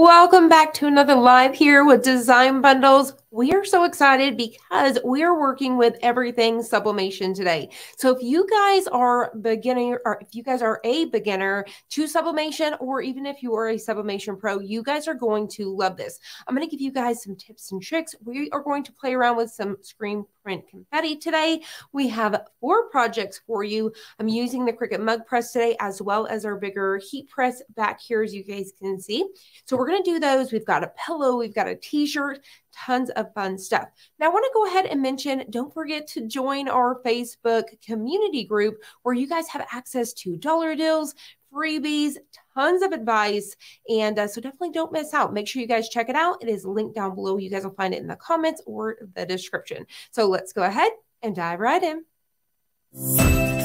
Welcome back to another live here with Design Bundles we are so excited because we are working with everything sublimation today. So if you guys are beginning or if you guys are a beginner to sublimation or even if you are a sublimation pro, you guys are going to love this. I'm going to give you guys some tips and tricks. We are going to play around with some screen print confetti today. We have four projects for you. I'm using the Cricut mug press today as well as our bigger heat press back here as you guys can see. So we're going to do those. We've got a pillow, we've got a t-shirt, tons of fun stuff. Now, I want to go ahead and mention don't forget to join our Facebook community group where you guys have access to dollar deals, freebies, tons of advice. And uh, so definitely don't miss out. Make sure you guys check it out. It is linked down below. You guys will find it in the comments or the description. So let's go ahead and dive right in.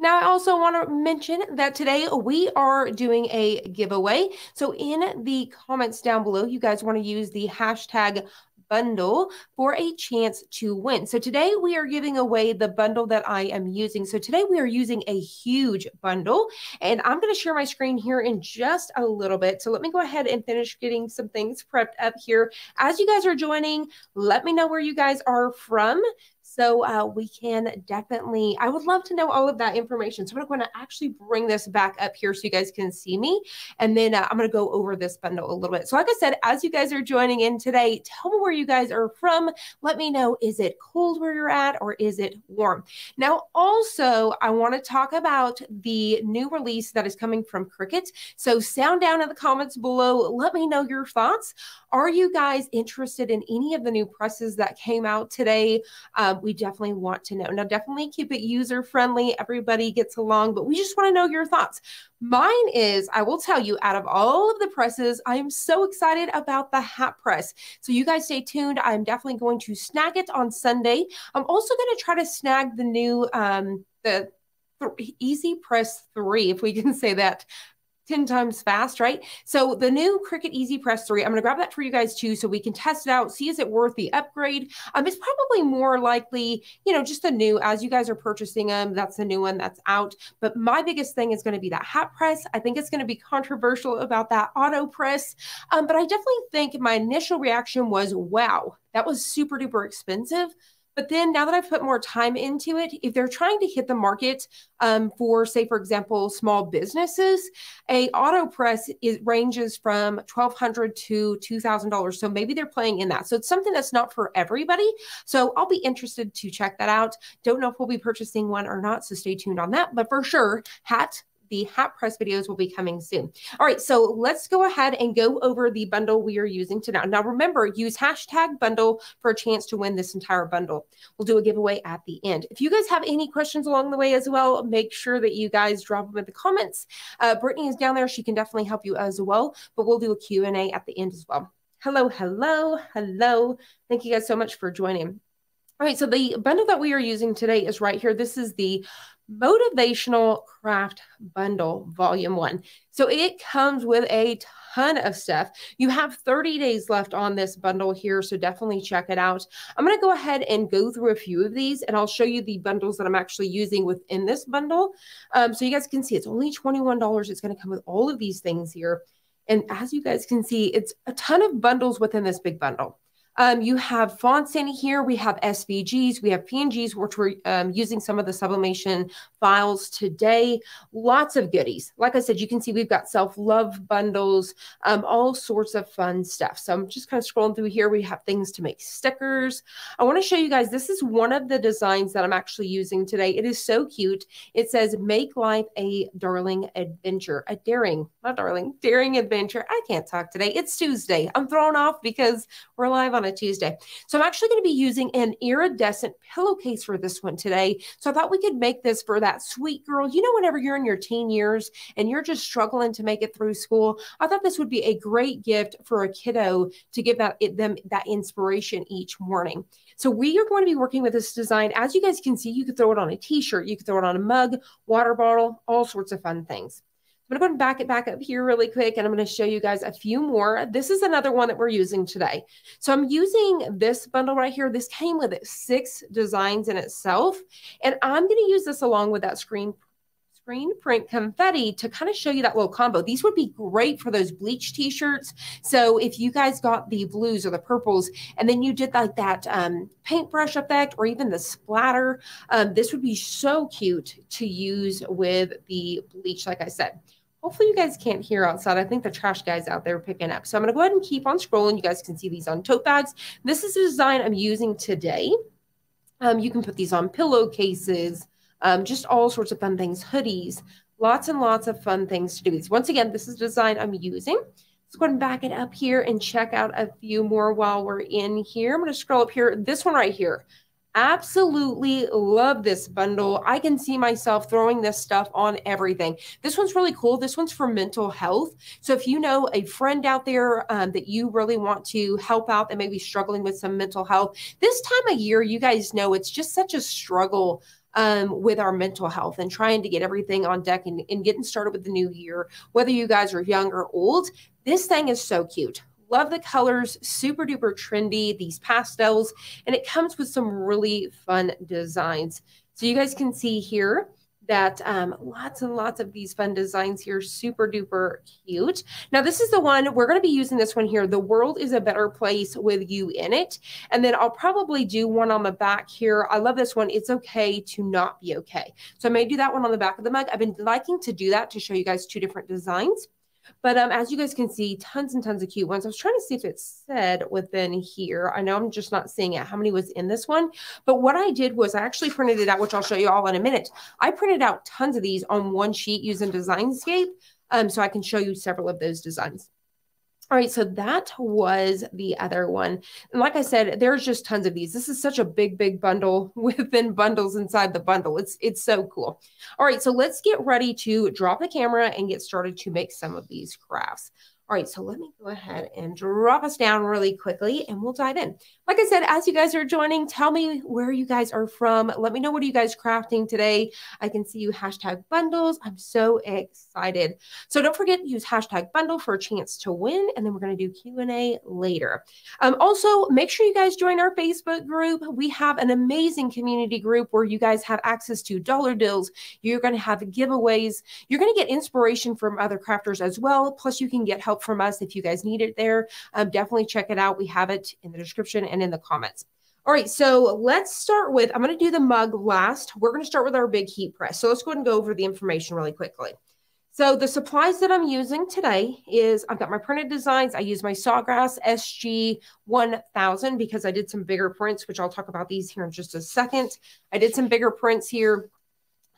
Now, I also want to mention that today we are doing a giveaway. So, in the comments down below, you guys want to use the hashtag bundle for a chance to win. So today we are giving away the bundle that I am using. So today we are using a huge bundle and I'm going to share my screen here in just a little bit. So let me go ahead and finish getting some things prepped up here. As you guys are joining, let me know where you guys are from so uh, we can definitely, I would love to know all of that information. So I'm going to actually bring this back up here so you guys can see me. And then uh, I'm going to go over this bundle a little bit. So like I said, as you guys are joining in today, tell me where you guys are from. Let me know, is it cold where you're at or is it warm? Now, also, I want to talk about the new release that is coming from Cricut. So sound down in the comments below. Let me know your thoughts. Are you guys interested in any of the new presses that came out today? Um, we definitely want to know. Now, definitely keep it user friendly. Everybody gets along, but we just want to know your thoughts. Mine is, I will tell you, out of all of the presses, I am so excited about the hat press. So you guys stay tuned. I'm definitely going to snag it on Sunday. I'm also going to try to snag the new, um, the Easy Press 3, if we can say that 10 times fast, right? So the new Cricut Easy Press 3, I'm going to grab that for you guys too so we can test it out, see is it worth the upgrade. Um, it's probably more likely, you know, just a new, as you guys are purchasing them, that's the new one that's out. But my biggest thing is going to be that hat press. I think it's going to be controversial about that auto press. Um, but I definitely think my initial reaction was, wow, that was super duper expensive. But then now that I've put more time into it, if they're trying to hit the market um, for, say, for example, small businesses, a auto press it ranges from twelve hundred to two thousand dollars. So maybe they're playing in that. So it's something that's not for everybody. So I'll be interested to check that out. Don't know if we'll be purchasing one or not. So stay tuned on that. But for sure, hat the hat press videos will be coming soon. All right, so let's go ahead and go over the bundle we are using today. Now, remember, use hashtag bundle for a chance to win this entire bundle. We'll do a giveaway at the end. If you guys have any questions along the way as well, make sure that you guys drop them in the comments. Uh, Brittany is down there. She can definitely help you as well, but we'll do a Q&A at the end as well. Hello, hello, hello. Thank you guys so much for joining. All right, so the bundle that we are using today is right here. This is the Motivational Craft Bundle Volume 1. So it comes with a ton of stuff. You have 30 days left on this bundle here, so definitely check it out. I'm going to go ahead and go through a few of these, and I'll show you the bundles that I'm actually using within this bundle. Um, so you guys can see it's only $21. It's going to come with all of these things here. And as you guys can see, it's a ton of bundles within this big bundle. Um, you have fonts in here. We have SVGs. We have PNGs, which we're um, using some of the sublimation files today. Lots of goodies. Like I said, you can see we've got self-love bundles, um, all sorts of fun stuff. So I'm just kind of scrolling through here. We have things to make stickers. I want to show you guys, this is one of the designs that I'm actually using today. It is so cute. It says, make life a darling adventure, a daring, not darling, daring adventure. I can't talk today. It's Tuesday. I'm thrown off because we're live on on a Tuesday. So I'm actually going to be using an iridescent pillowcase for this one today. So I thought we could make this for that sweet girl. You know, whenever you're in your teen years and you're just struggling to make it through school, I thought this would be a great gift for a kiddo to give that them that inspiration each morning. So we are going to be working with this design. As you guys can see, you could throw it on a t-shirt, you could throw it on a mug, water bottle, all sorts of fun things. I'm going to go back it back up here really quick and I'm going to show you guys a few more. This is another one that we're using today. So I'm using this bundle right here. This came with six designs in itself. And I'm going to use this along with that screen screen print confetti to kind of show you that little combo. These would be great for those bleach t-shirts. So if you guys got the blues or the purples and then you did like that um, paintbrush effect or even the splatter, um, this would be so cute to use with the bleach, like I said. Hopefully you guys can't hear outside. I think the trash guys out there picking up. So I'm going to go ahead and keep on scrolling. You guys can see these on tote bags. This is the design I'm using today. Um, you can put these on pillowcases, um, just all sorts of fun things, hoodies, lots and lots of fun things to do. Once again, this is the design I'm using. Let's go ahead and back it up here and check out a few more while we're in here. I'm going to scroll up here. This one right here. Absolutely love this bundle. I can see myself throwing this stuff on everything. This one's really cool. This one's for mental health. So if you know a friend out there um, that you really want to help out that may be struggling with some mental health, this time of year, you guys know it's just such a struggle um, with our mental health and trying to get everything on deck and, and getting started with the new year, whether you guys are young or old. This thing is so cute. Love the colors, super duper trendy, these pastels, and it comes with some really fun designs. So you guys can see here that um, lots and lots of these fun designs here, super duper cute. Now this is the one, we're gonna be using this one here. The world is a better place with you in it. And then I'll probably do one on the back here. I love this one. It's okay to not be okay. So I may do that one on the back of the mug. I've been liking to do that to show you guys two different designs. But um, as you guys can see, tons and tons of cute ones. I was trying to see if it said within here. I know I'm just not seeing it, how many was in this one. But what I did was I actually printed it out, which I'll show you all in a minute. I printed out tons of these on one sheet using Designscape. Um, so I can show you several of those designs. All right, so that was the other one. And like I said, there's just tons of these. This is such a big, big bundle within bundles inside the bundle. It's it's so cool. All right, so let's get ready to drop the camera and get started to make some of these crafts. All right, so let me go ahead and drop us down really quickly and we'll dive in. Like I said, as you guys are joining, tell me where you guys are from. Let me know what are you guys crafting today. I can see you hashtag bundles. I'm so excited. So don't forget to use hashtag bundle for a chance to win. And then we're going to do Q&A later. Um, also, make sure you guys join our Facebook group. We have an amazing community group where you guys have access to dollar deals. You're going to have giveaways. You're going to get inspiration from other crafters as well. Plus, you can get help from us if you guys need it there. Um, definitely check it out. We have it in the description and in the comments. All right, so let's start with, I'm going to do the mug last. We're going to start with our big heat press. So let's go ahead and go over the information really quickly. So the supplies that I'm using today is I've got my printed designs. I use my Sawgrass SG 1000 because I did some bigger prints, which I'll talk about these here in just a second. I did some bigger prints here.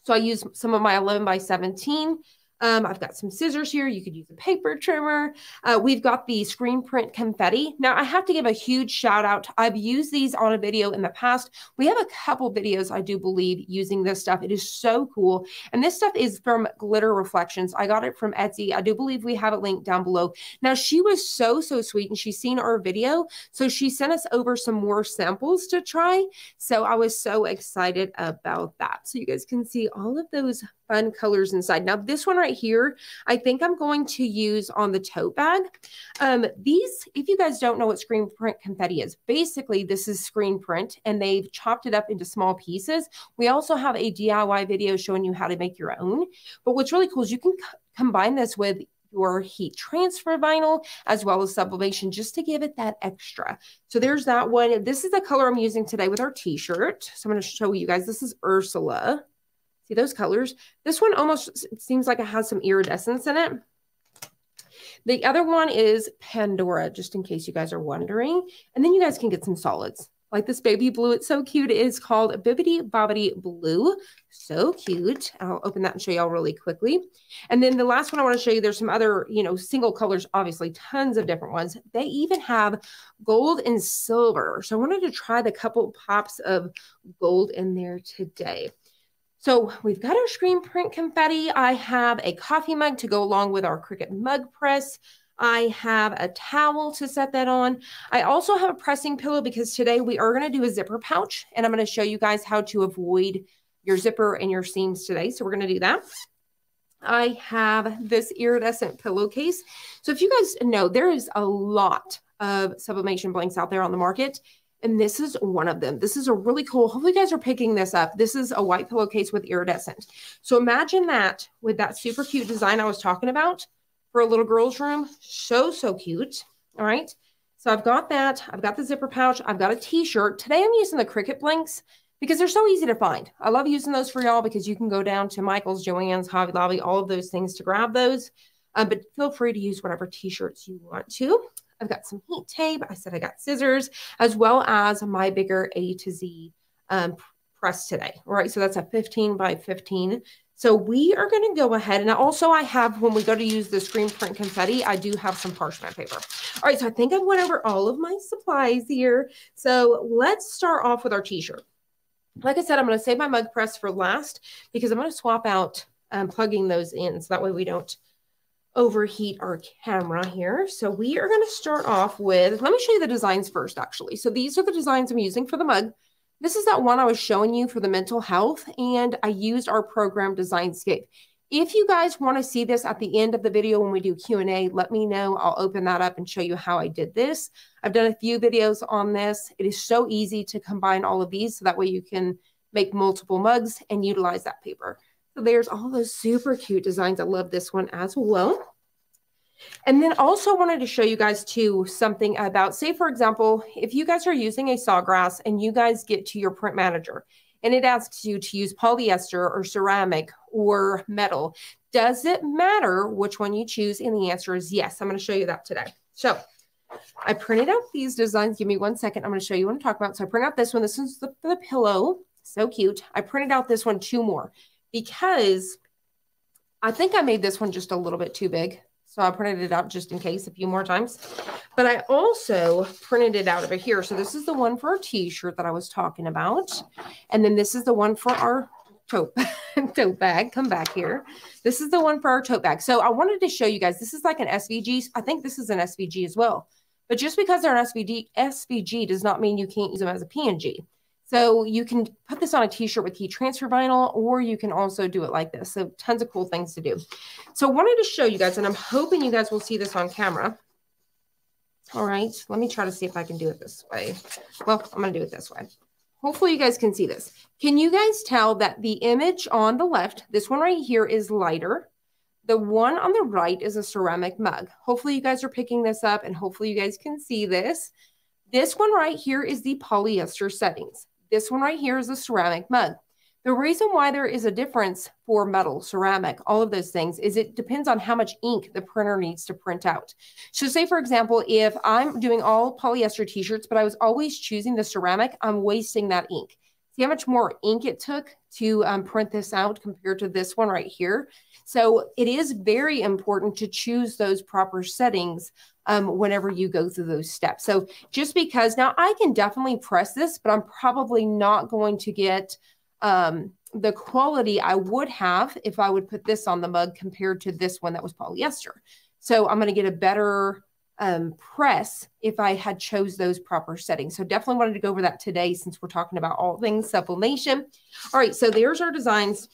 So I use some of my 11 by 17. Um, I've got some scissors here. You could use a paper trimmer. Uh, we've got the screen print confetti. Now, I have to give a huge shout out. I've used these on a video in the past. We have a couple videos, I do believe, using this stuff. It is so cool. And this stuff is from Glitter Reflections. I got it from Etsy. I do believe we have it linked down below. Now, she was so, so sweet and she's seen our video. So she sent us over some more samples to try. So I was so excited about that. So you guys can see all of those fun colors inside. Now this one right here, I think I'm going to use on the tote bag. Um, these, if you guys don't know what screen print confetti is, basically this is screen print and they've chopped it up into small pieces. We also have a DIY video showing you how to make your own. But what's really cool is you can combine this with your heat transfer vinyl as well as sublimation just to give it that extra. So there's that one. This is the color I'm using today with our t-shirt. So I'm going to show you guys. This is Ursula. See those colors? This one almost seems like it has some iridescence in it. The other one is Pandora, just in case you guys are wondering. And then you guys can get some solids. Like this baby blue, it's so cute. It is called Bibbidi Bobbidi Blue. So cute. I'll open that and show y'all really quickly. And then the last one I want to show you, there's some other, you know, single colors, obviously tons of different ones. They even have gold and silver. So I wanted to try the couple pops of gold in there today. So we've got our screen print confetti. I have a coffee mug to go along with our Cricut mug press. I have a towel to set that on. I also have a pressing pillow because today we are going to do a zipper pouch and I'm going to show you guys how to avoid your zipper and your seams today. So we're going to do that. I have this iridescent pillowcase. So if you guys know, there is a lot of sublimation blanks out there on the market. And this is one of them. This is a really cool. Hopefully, you guys are picking this up. This is a white pillowcase with iridescent. So imagine that with that super cute design I was talking about for a little girl's room. So, so cute. All right. So I've got that. I've got the zipper pouch. I've got a t-shirt. Today I'm using the Cricut blanks because they're so easy to find. I love using those for y'all because you can go down to Michael's, Joann's, Hobby Lobby, all of those things to grab those. Um, but feel free to use whatever t-shirts you want to. I've got some heat tape. I said I got scissors as well as my bigger A to Z um, press today. All right, so that's a 15 by 15 so we are going to go ahead and also I have, when we go to use the screen print confetti, I do have some parchment paper. All right, so I think I went over all of my supplies here. So let's start off with our t-shirt. Like I said, I'm going to save my mug press for last because I'm going to swap out um, plugging those in so that way we don't overheat our camera here. So we are going to start off with, let me show you the designs first, actually. So these are the designs I'm using for the mug. This is that one I was showing you for the mental health, and I used our program Designscape. If you guys want to see this at the end of the video when we do Q&A, let me know. I'll open that up and show you how I did this. I've done a few videos on this. It is so easy to combine all of these so that way you can make multiple mugs and utilize that paper. So there's all those super cute designs. I love this one as well. And then also wanted to show you guys too something about, say for example, if you guys are using a Sawgrass and you guys get to your print manager and it asks you to use polyester or ceramic or metal, does it matter which one you choose? And the answer is yes. I'm going to show you that today. So I printed out these designs. Give me one second. I'm going to show you what I'm talking about. So I printed out this one. This is the, the pillow. So cute. I printed out this one two more because I think I made this one just a little bit too big. So I printed it out just in case a few more times. But I also printed it out over here. So this is the one for our t-shirt that I was talking about. And then this is the one for our tote, tote bag. Come back here. This is the one for our tote bag. So I wanted to show you guys, this is like an SVG. I think this is an SVG as well. But just because they're an SVG, SVG does not mean you can't use them as a PNG. So you can put this on a t-shirt with heat transfer vinyl, or you can also do it like this. So tons of cool things to do. So I wanted to show you guys, and I'm hoping you guys will see this on camera. All right, let me try to see if I can do it this way. Well, I'm gonna do it this way. Hopefully you guys can see this. Can you guys tell that the image on the left, this one right here is lighter. The one on the right is a ceramic mug. Hopefully you guys are picking this up and hopefully you guys can see this. This one right here is the polyester settings. This one right here is a ceramic mug. The reason why there is a difference for metal, ceramic, all of those things is it depends on how much ink the printer needs to print out. So say, for example, if I'm doing all polyester t-shirts, but I was always choosing the ceramic, I'm wasting that ink. See how much more ink it took to um, print this out compared to this one right here. So it is very important to choose those proper settings um, whenever you go through those steps. So just because now I can definitely press this, but I'm probably not going to get um, the quality I would have if I would put this on the mug compared to this one that was polyester. So I'm going to get a better um, press if I had chose those proper settings. So definitely wanted to go over that today since we're talking about all things sublimation. All right, so there's our designs.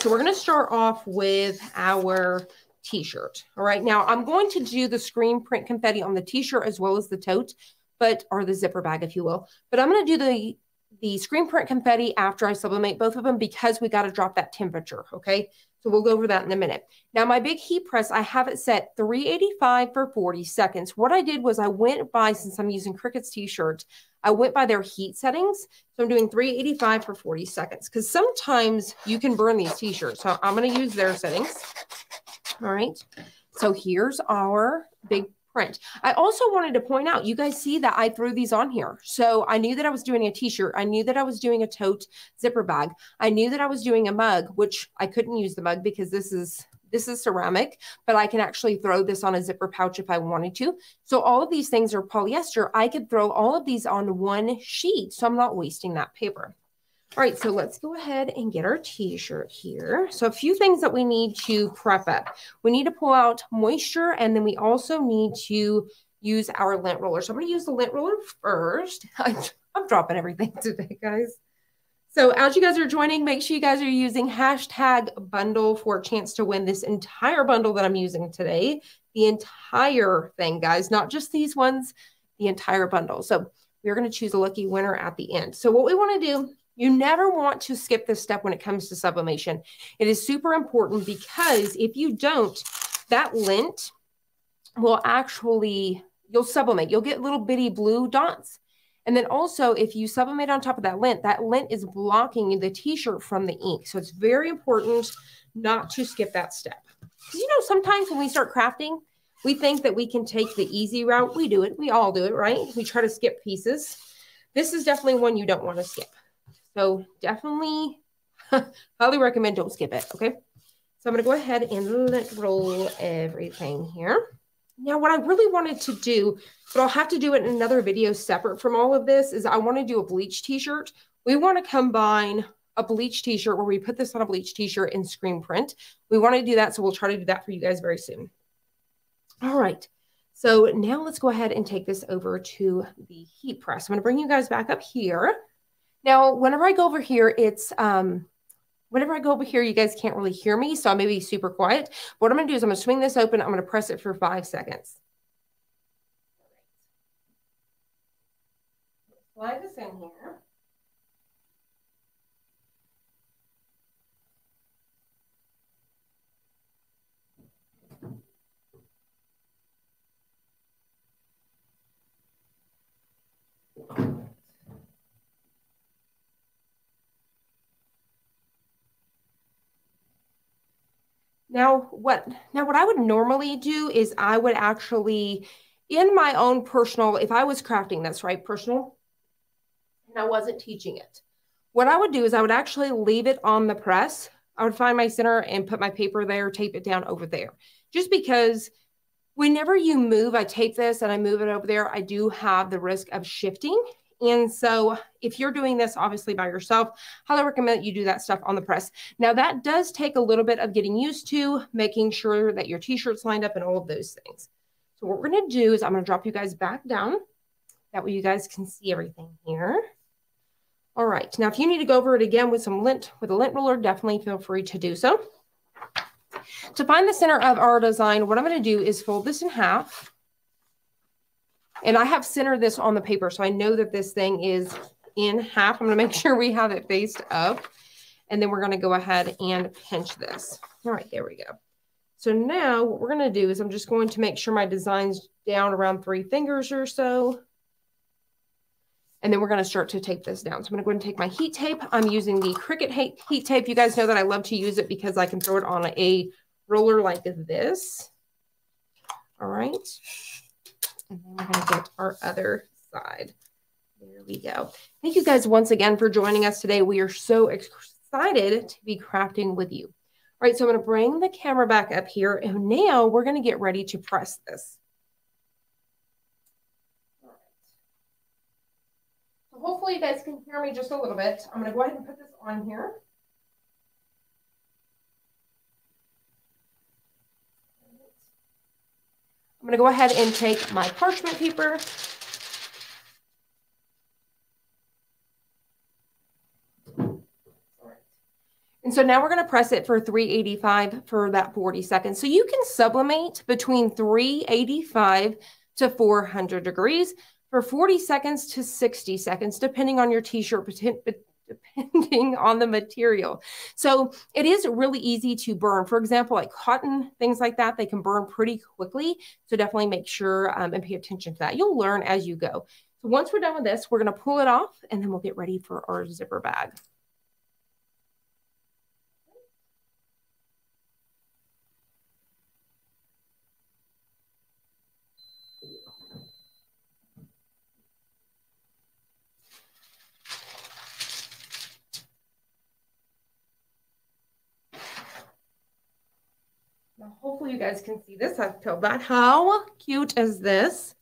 So we're going to start off with our t-shirt. All right. Now I'm going to do the screen print confetti on the t-shirt as well as the tote, but or the zipper bag, if you will. But I'm going to do the the screen print confetti after I sublimate both of them because we got to drop that temperature. Okay. So we'll go over that in a minute. Now my big heat press, I have it set 385 for 40 seconds. What I did was I went by, since I'm using Cricut's t-shirt, I went by their heat settings. So I'm doing 385 for 40 seconds because sometimes you can burn these t-shirts. So I'm going to use their settings. All right. So here's our big print. I also wanted to point out, you guys see that I threw these on here. So I knew that I was doing a t-shirt. I knew that I was doing a tote zipper bag. I knew that I was doing a mug, which I couldn't use the mug because this is this is ceramic, but I can actually throw this on a zipper pouch if I wanted to. So all of these things are polyester. I could throw all of these on one sheet. So I'm not wasting that paper. All right, so let's go ahead and get our t-shirt here. So a few things that we need to prep up. We need to pull out moisture, and then we also need to use our lint roller. So I'm going to use the lint roller first. I'm dropping everything today, guys. So as you guys are joining, make sure you guys are using hashtag bundle for a chance to win this entire bundle that I'm using today. The entire thing, guys, not just these ones, the entire bundle. So we're going to choose a lucky winner at the end. So what we want to do, you never want to skip this step when it comes to sublimation. It is super important because if you don't, that lint will actually, you'll sublimate. You'll get little bitty blue dots. And then also, if you sublimate on top of that lint, that lint is blocking the t-shirt from the ink. So it's very important not to skip that step. You know, sometimes when we start crafting, we think that we can take the easy route. We do it. We all do it, right? We try to skip pieces. This is definitely one you don't want to skip. So definitely highly recommend don't skip it, okay? So I'm going to go ahead and let roll everything here. Now, what I really wanted to do, but I'll have to do it in another video separate from all of this, is I want to do a bleach t-shirt. We want to combine a bleach t-shirt where we put this on a bleach t-shirt in screen print. We want to do that, so we'll try to do that for you guys very soon. All right. So now let's go ahead and take this over to the heat press. I'm going to bring you guys back up here. Now, whenever I go over here, it's um, whenever I go over here, you guys can't really hear me, so I may be super quiet. But what I'm going to do is I'm going to swing this open. I'm going to press it for five seconds. Slide this in here. Now, what now what I would normally do is I would actually in my own personal, if I was crafting this, right, personal, and I wasn't teaching it, what I would do is I would actually leave it on the press. I would find my center and put my paper there, tape it down over there. Just because whenever you move, I tape this and I move it over there, I do have the risk of shifting and so if you're doing this obviously by yourself, highly recommend you do that stuff on the press. Now that does take a little bit of getting used to, making sure that your t-shirt's lined up and all of those things. So what we're gonna do is I'm gonna drop you guys back down. That way you guys can see everything here. All right, now if you need to go over it again with some lint, with a lint roller, definitely feel free to do so. To find the center of our design, what I'm gonna do is fold this in half. And I have centered this on the paper, so I know that this thing is in half. I'm going to make sure we have it faced up. And then we're going to go ahead and pinch this. All right, there we go. So now what we're going to do is I'm just going to make sure my design's down around three fingers or so. And then we're going to start to tape this down. So I'm going to go ahead and take my heat tape. I'm using the Cricut heat tape. You guys know that I love to use it because I can throw it on a roller like this. All right. And then we're going to get our other side. There we go. Thank you guys once again for joining us today. We are so excited to be crafting with you. All right, so I'm going to bring the camera back up here, and now we're going to get ready to press this. All right. So hopefully you guys can hear me just a little bit. I'm going to go ahead and put this on here. I'm going to go ahead and take my parchment paper. And so now we're going to press it for 385 for that 40 seconds. So you can sublimate between 385 to 400 degrees for 40 seconds to 60 seconds, depending on your t-shirt depending on the material. So it is really easy to burn. For example, like cotton, things like that, they can burn pretty quickly. So definitely make sure um, and pay attention to that. You'll learn as you go. So once we're done with this, we're going to pull it off and then we'll get ready for our zipper bag. Now, hopefully you guys can see this. I've filled that. How cute is this?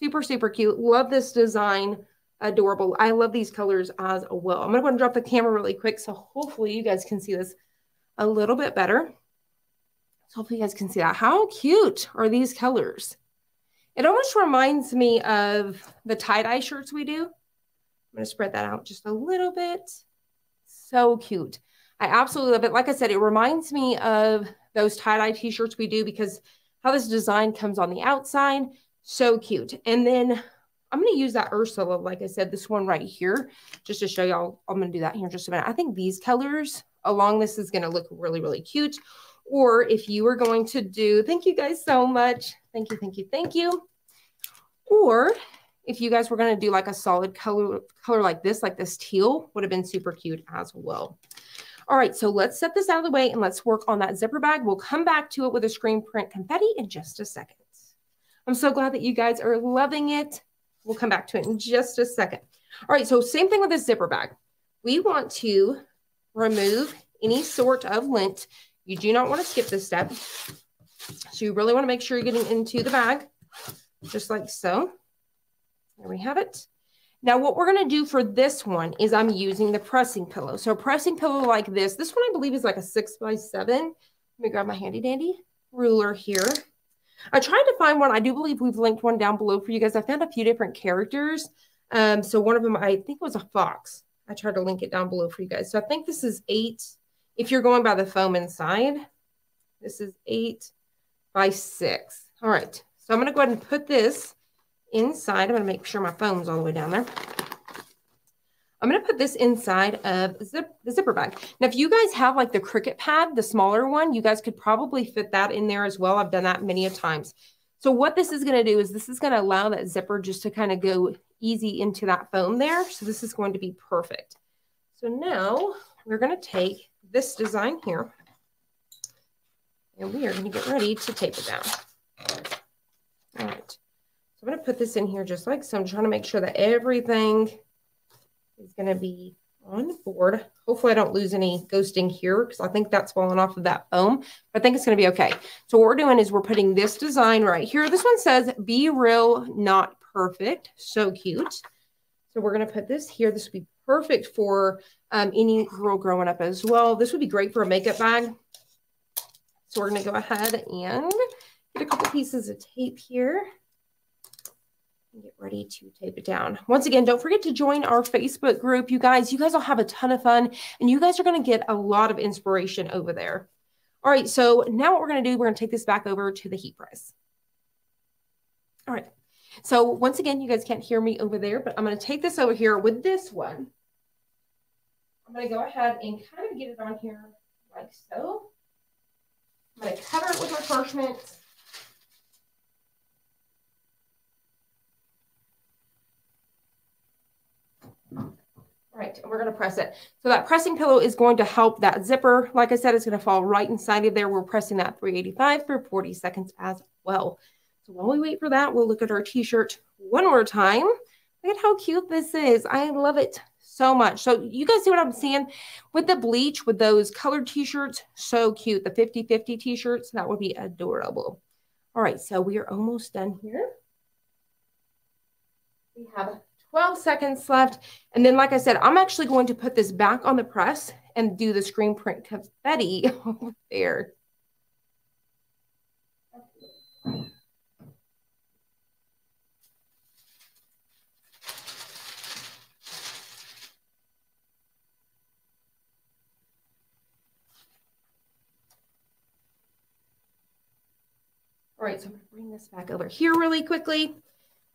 Super, super cute. Love this design. Adorable. I love these colors as well. I'm going to go and drop the camera really quick. So hopefully you guys can see this a little bit better. So hopefully you guys can see that. How cute are these colors? It almost reminds me of the tie-dye shirts we do. I'm going to spread that out just a little bit. So cute. I absolutely love it. Like I said, it reminds me of those tie-dye t-shirts we do because how this design comes on the outside, so cute. And then I'm going to use that Ursula, like I said, this one right here, just to show y'all. I'm going to do that here in just a minute. I think these colors along this is going to look really, really cute. Or if you are going to do, thank you guys so much. Thank you, thank you, thank you. Or if you guys were going to do like a solid color, color like this, like this teal, would have been super cute as well. All right, so let's set this out of the way and let's work on that zipper bag. We'll come back to it with a screen print confetti in just a second. I'm so glad that you guys are loving it. We'll come back to it in just a second. All right, so same thing with this zipper bag. We want to remove any sort of lint. You do not want to skip this step. So you really want to make sure you're getting into the bag, just like so. There we have it. Now what we're going to do for this one is I'm using the pressing pillow. So a pressing pillow like this, this one I believe is like a six by seven. Let me grab my handy dandy ruler here. I tried to find one. I do believe we've linked one down below for you guys. I found a few different characters. Um, so one of them, I think was a fox. I tried to link it down below for you guys. So I think this is eight. If you're going by the foam inside, this is eight by six. All right. So I'm going to go ahead and put this inside. I'm going to make sure my foam's all the way down there. I'm going to put this inside of zip, the zipper bag. Now, if you guys have like the Cricut pad, the smaller one, you guys could probably fit that in there as well. I've done that many a times. So what this is going to do is this is going to allow that zipper just to kind of go easy into that foam there. So this is going to be perfect. So now we're going to take this design here and we are going to get ready to tape it down. All right. I'm going to put this in here just like so. I'm trying to make sure that everything is going to be on the board. Hopefully I don't lose any ghosting here because I think that's falling off of that foam. But I think it's going to be okay. So what we're doing is we're putting this design right here. This one says, be real, not perfect. So cute. So we're going to put this here. This would be perfect for um, any girl growing up as well. This would be great for a makeup bag. So we're going to go ahead and get a couple pieces of tape here get ready to tape it down. Once again, don't forget to join our Facebook group. You guys, you guys will have a ton of fun and you guys are going to get a lot of inspiration over there. All right, so now what we're going to do, we're going to take this back over to the heat press. All right, so once again, you guys can't hear me over there, but I'm going to take this over here with this one. I'm going to go ahead and kind of get it on here like so. I'm going to cover it with my parchment. Right, and we're going to press it. So that pressing pillow is going to help that zipper. Like I said, it's going to fall right inside of there. We're pressing that 385 for 40 seconds as well. So while we wait for that, we'll look at our t-shirt one more time. Look at how cute this is. I love it so much. So you guys see what I'm saying? With the bleach, with those colored t-shirts, so cute. The 50-50 t-shirts, that would be adorable. All right, so we are almost done here. We have 12 seconds left. And then, like I said, I'm actually going to put this back on the press and do the screen print confetti over there. All right, so I'm to bring this back over here really quickly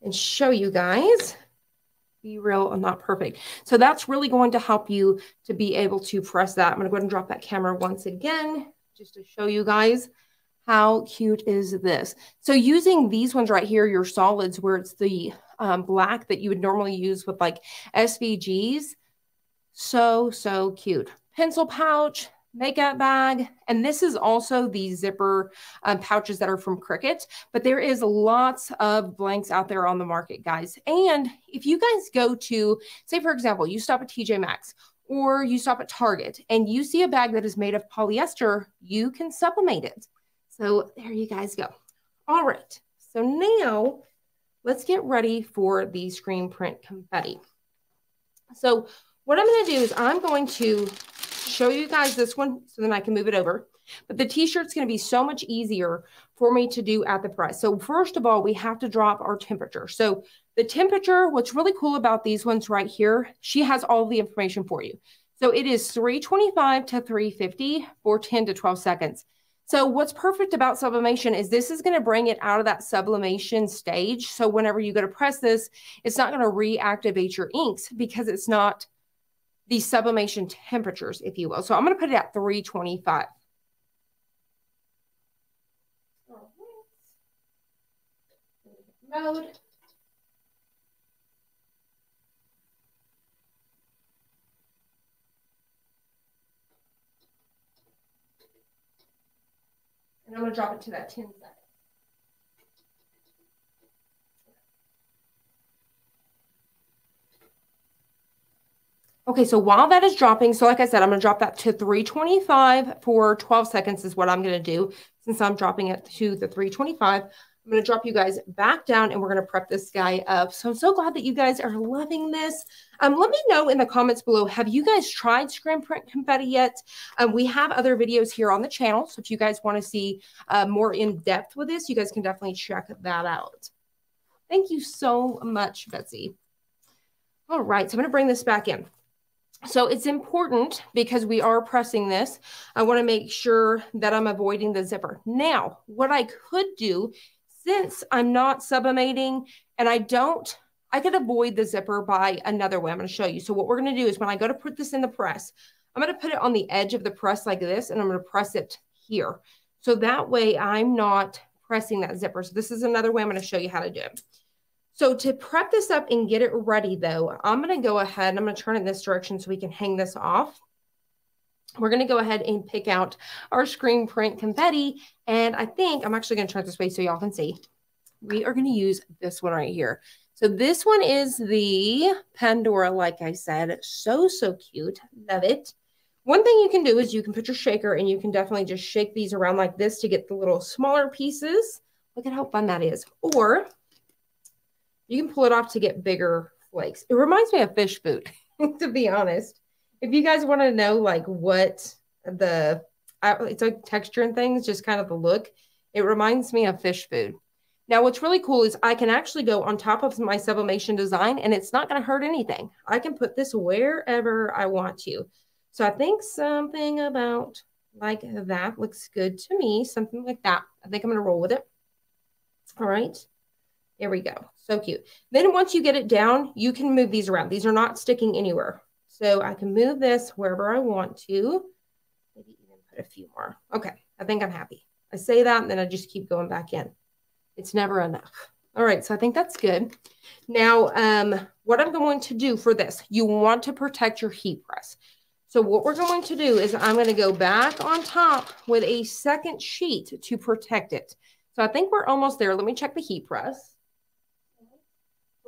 and show you guys be real and not perfect. So that's really going to help you to be able to press that. I'm going to go ahead and drop that camera once again, just to show you guys how cute is this. So using these ones right here, your solids, where it's the um, black that you would normally use with like SVGs. So, so cute. Pencil pouch, makeup bag. And this is also the zipper um, pouches that are from Cricut, but there is lots of blanks out there on the market, guys. And if you guys go to, say, for example, you stop at TJ Maxx or you stop at Target and you see a bag that is made of polyester, you can sublimate it. So there you guys go. All right. So now let's get ready for the screen print confetti. So what I'm going to do is I'm going to show you guys this one so then I can move it over. But the t-shirt's going to be so much easier for me to do at the press. So first of all, we have to drop our temperature. So the temperature, what's really cool about these ones right here, she has all the information for you. So it is 325 to 350 for 10 to 12 seconds. So what's perfect about sublimation is this is going to bring it out of that sublimation stage. So whenever you go to press this, it's not going to reactivate your inks because it's not the sublimation temperatures, if you will. So I'm going to put it at 325. Mode. And I'm going to drop it to that 10 seconds. Okay, so while that is dropping, so like I said, I'm going to drop that to 325 for 12 seconds is what I'm going to do since I'm dropping it to the 325. I'm going to drop you guys back down and we're going to prep this guy up. So I'm so glad that you guys are loving this. Um, let me know in the comments below, have you guys tried screen print confetti yet? Um, we have other videos here on the channel. So if you guys want to see uh, more in depth with this, you guys can definitely check that out. Thank you so much, Betsy. All right, so I'm going to bring this back in. So it's important because we are pressing this. I want to make sure that I'm avoiding the zipper. Now, what I could do since I'm not sublimating and I don't, I could avoid the zipper by another way. I'm going to show you. So what we're going to do is when I go to put this in the press, I'm going to put it on the edge of the press like this, and I'm going to press it here. So that way I'm not pressing that zipper. So this is another way I'm going to show you how to do it. So to prep this up and get it ready though, I'm going to go ahead and I'm going to turn it in this direction so we can hang this off we're going to go ahead and pick out our screen print confetti. And I think I'm actually going to turn it this way so y'all can see. We are going to use this one right here. So this one is the Pandora, like I said. So, so cute. Love it. One thing you can do is you can put your shaker and you can definitely just shake these around like this to get the little smaller pieces. Look at how fun that is. Or you can pull it off to get bigger flakes. It reminds me of fish food, to be honest if you guys want to know like what the it's like texture and things, just kind of the look, it reminds me of fish food. Now, what's really cool is I can actually go on top of my sublimation design and it's not going to hurt anything. I can put this wherever I want to. So I think something about like that looks good to me, something like that. I think I'm going to roll with it. All right. There we go. So cute. Then once you get it down, you can move these around. These are not sticking anywhere. So I can move this wherever I want to. Maybe even put a few more. Okay, I think I'm happy. I say that and then I just keep going back in. It's never enough. All right, so I think that's good. Now, um, what I'm going to do for this, you want to protect your heat press. So what we're going to do is I'm going to go back on top with a second sheet to protect it. So I think we're almost there. Let me check the heat press.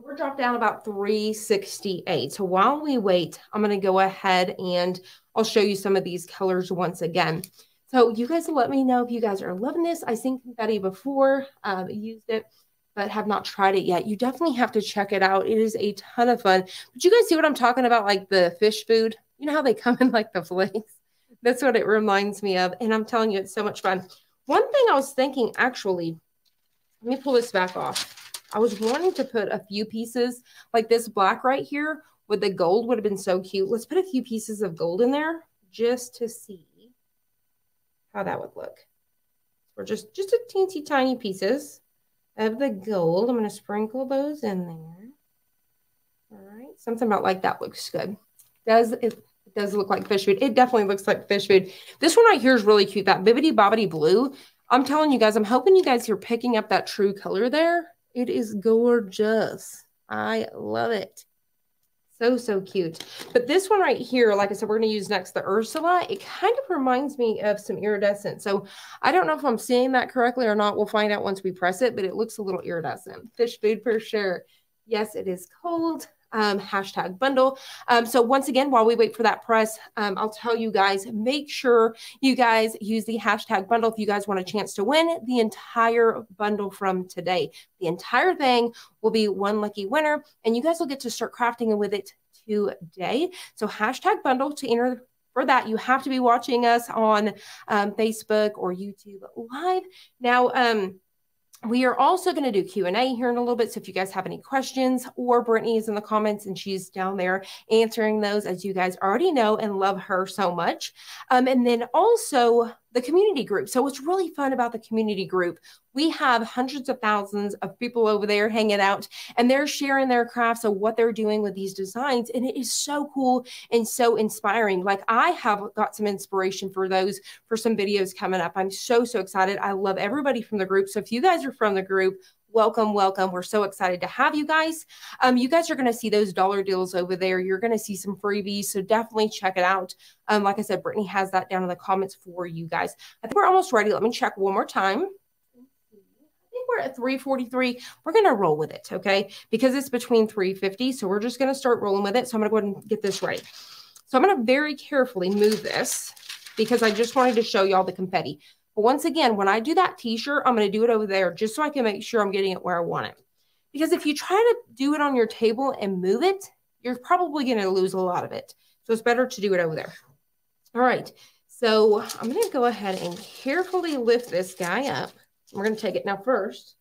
We're dropped down about 368. So while we wait, I'm going to go ahead and I'll show you some of these colors once again. So you guys let me know if you guys are loving this. I seen confetti before, um, used it, but have not tried it yet. You definitely have to check it out. It is a ton of fun. But you guys see what I'm talking about? Like the fish food, you know how they come in like the flakes? That's what it reminds me of. And I'm telling you, it's so much fun. One thing I was thinking, actually, let me pull this back off. I was wanting to put a few pieces like this black right here with the gold would have been so cute. Let's put a few pieces of gold in there just to see how that would look. Or just, just a teensy tiny pieces of the gold. I'm going to sprinkle those in there. All right. Something about like that looks good. Does it, does look like fish food. It definitely looks like fish food. This one right here is really cute. That Bibbidi Bobbidi Blue. I'm telling you guys, I'm hoping you guys are picking up that true color there. It is gorgeous. I love it. So, so cute. But this one right here, like I said, we're going to use next the Ursula. It kind of reminds me of some iridescent. So I don't know if I'm seeing that correctly or not. We'll find out once we press it, but it looks a little iridescent. Fish food for sure. Yes, it is cold um, hashtag bundle. Um, so once again, while we wait for that press, um, I'll tell you guys, make sure you guys use the hashtag bundle if you guys want a chance to win the entire bundle from today. The entire thing will be one lucky winner and you guys will get to start crafting with it today. So hashtag bundle to enter for that, you have to be watching us on um, Facebook or YouTube live. Now, um, we are also going to do q&a here in a little bit so if you guys have any questions or brittany is in the comments and she's down there answering those as you guys already know and love her so much. Um, and then also the community group. So what's really fun about the community group, we have hundreds of thousands of people over there hanging out and they're sharing their crafts of what they're doing with these designs. And it is so cool and so inspiring. Like I have got some inspiration for those for some videos coming up. I'm so, so excited. I love everybody from the group. So if you guys are from the group, welcome, welcome. We're so excited to have you guys. Um, you guys are going to see those dollar deals over there. You're going to see some freebies. So definitely check it out. Um, like I said, Brittany has that down in the comments for you guys. I think we're almost ready. Let me check one more time. I think we're at 343. We're going to roll with it, okay? Because it's between 350. So we're just going to start rolling with it. So I'm going to go ahead and get this ready. So I'm going to very carefully move this because I just wanted to show y'all the confetti. But once again, when I do that t-shirt, I'm going to do it over there just so I can make sure I'm getting it where I want it. Because if you try to do it on your table and move it, you're probably going to lose a lot of it. So it's better to do it over there. All right. So I'm going to go ahead and carefully lift this guy up. We're going to take it now first.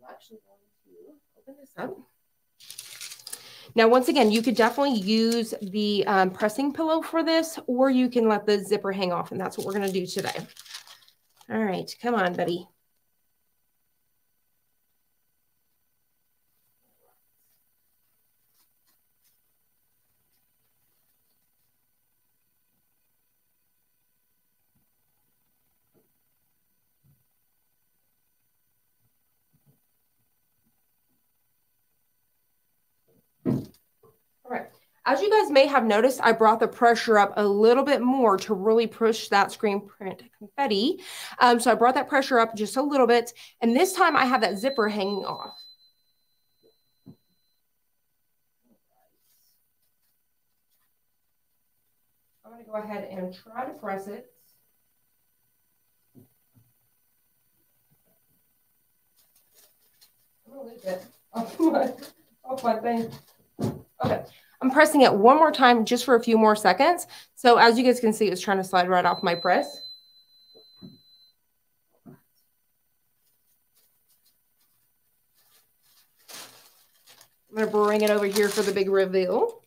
I'm actually going to open this up. Now, once again, you could definitely use the um, pressing pillow for this, or you can let the zipper hang off, and that's what we're going to do today. All right, come on, buddy. As you guys may have noticed, I brought the pressure up a little bit more to really push that screen print confetti. Um, so I brought that pressure up just a little bit. And this time I have that zipper hanging off. I'm to go ahead and try to press it. I'm to lose it off my, off my thing. Okay. I'm pressing it one more time just for a few more seconds. So as you guys can see, it's trying to slide right off my press. I'm going to bring it over here for the big reveal.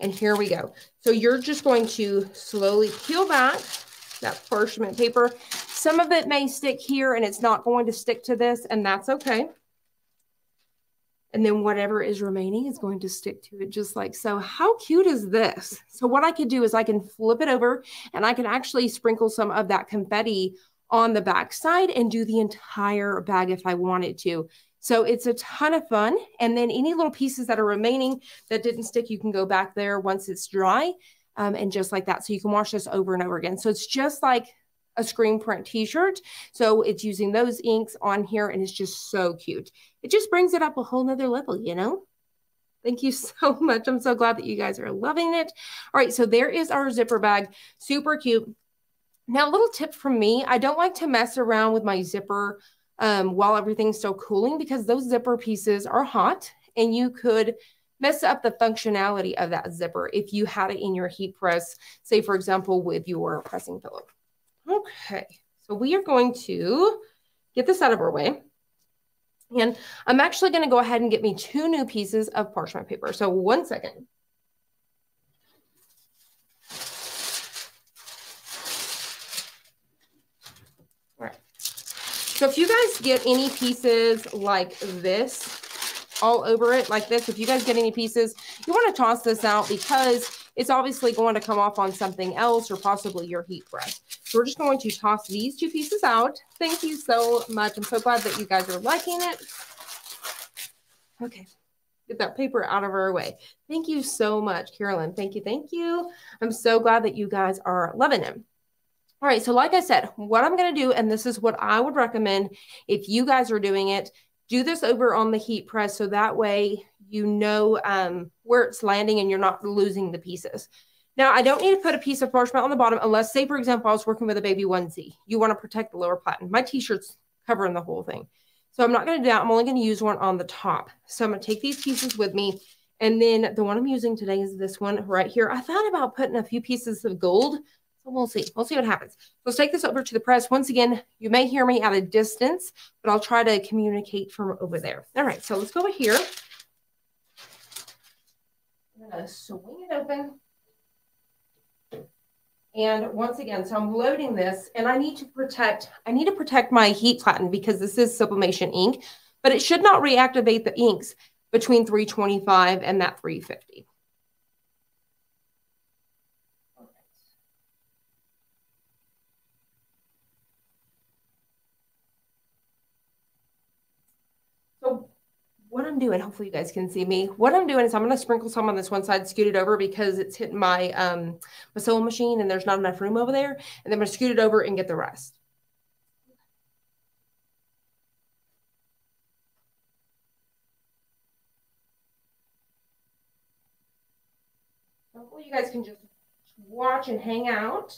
And here we go. So you're just going to slowly peel back that parchment paper. Some of it may stick here and it's not going to stick to this and that's okay. And then whatever is remaining is going to stick to it just like so. How cute is this? So what I could do is I can flip it over and I can actually sprinkle some of that confetti on the back side and do the entire bag if I wanted to. So it's a ton of fun. And then any little pieces that are remaining that didn't stick, you can go back there once it's dry um, and just like that. So you can wash this over and over again. So it's just like a screen print t-shirt. So it's using those inks on here and it's just so cute. It just brings it up a whole nother level, you know? Thank you so much. I'm so glad that you guys are loving it. All right, so there is our zipper bag. Super cute. Now, a little tip from me. I don't like to mess around with my zipper um, while everything's still cooling because those zipper pieces are hot and you could mess up the functionality of that zipper if you had it in your heat press, say, for example, with your pressing pillow. Okay, so we are going to get this out of our way. And I'm actually going to go ahead and get me two new pieces of parchment paper. So one second. All right. So if you guys get any pieces like this all over it like this, if you guys get any pieces, you want to toss this out because it's obviously going to come off on something else or possibly your heat press. So we're just going to toss these two pieces out. Thank you so much. I'm so glad that you guys are liking it. Okay, get that paper out of our way. Thank you so much, Carolyn. Thank you, thank you. I'm so glad that you guys are loving it. All right, so like I said, what I'm going to do, and this is what I would recommend if you guys are doing it, do this over on the heat press so that way you know um, where it's landing and you're not losing the pieces. Now, I don't need to put a piece of parchment on the bottom unless, say, for example, I was working with a baby onesie. You want to protect the lower platen. My t-shirt's covering the whole thing. So I'm not going to do that. I'm only going to use one on the top. So I'm going to take these pieces with me. And then the one I'm using today is this one right here. I thought about putting a few pieces of gold. So we'll see. We'll see what happens. Let's take this over to the press. Once again, you may hear me at a distance, but I'll try to communicate from over there. All right. So let's go over here. I'm going to swing it open And once again, so I'm loading this and I need to protect, I need to protect my heat platen because this is sublimation ink, but it should not reactivate the inks between 325 and that 350. So what I'm doing, hopefully you guys can see me. What I'm doing is I'm going to sprinkle some on this one side, scoot it over because it's hitting my, um, my sewing machine and there's not enough room over there. And then I'm going to scoot it over and get the rest. Hopefully you guys can just watch and hang out.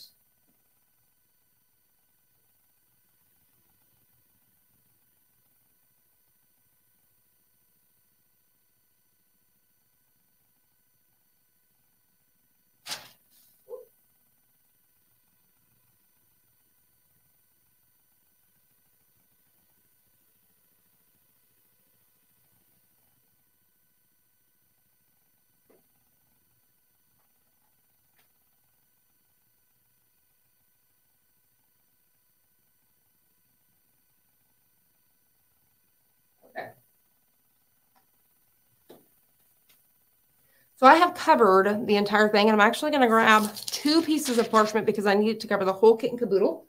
So I have covered the entire thing, and I'm actually going to grab two pieces of parchment because I need it to cover the whole kit and caboodle.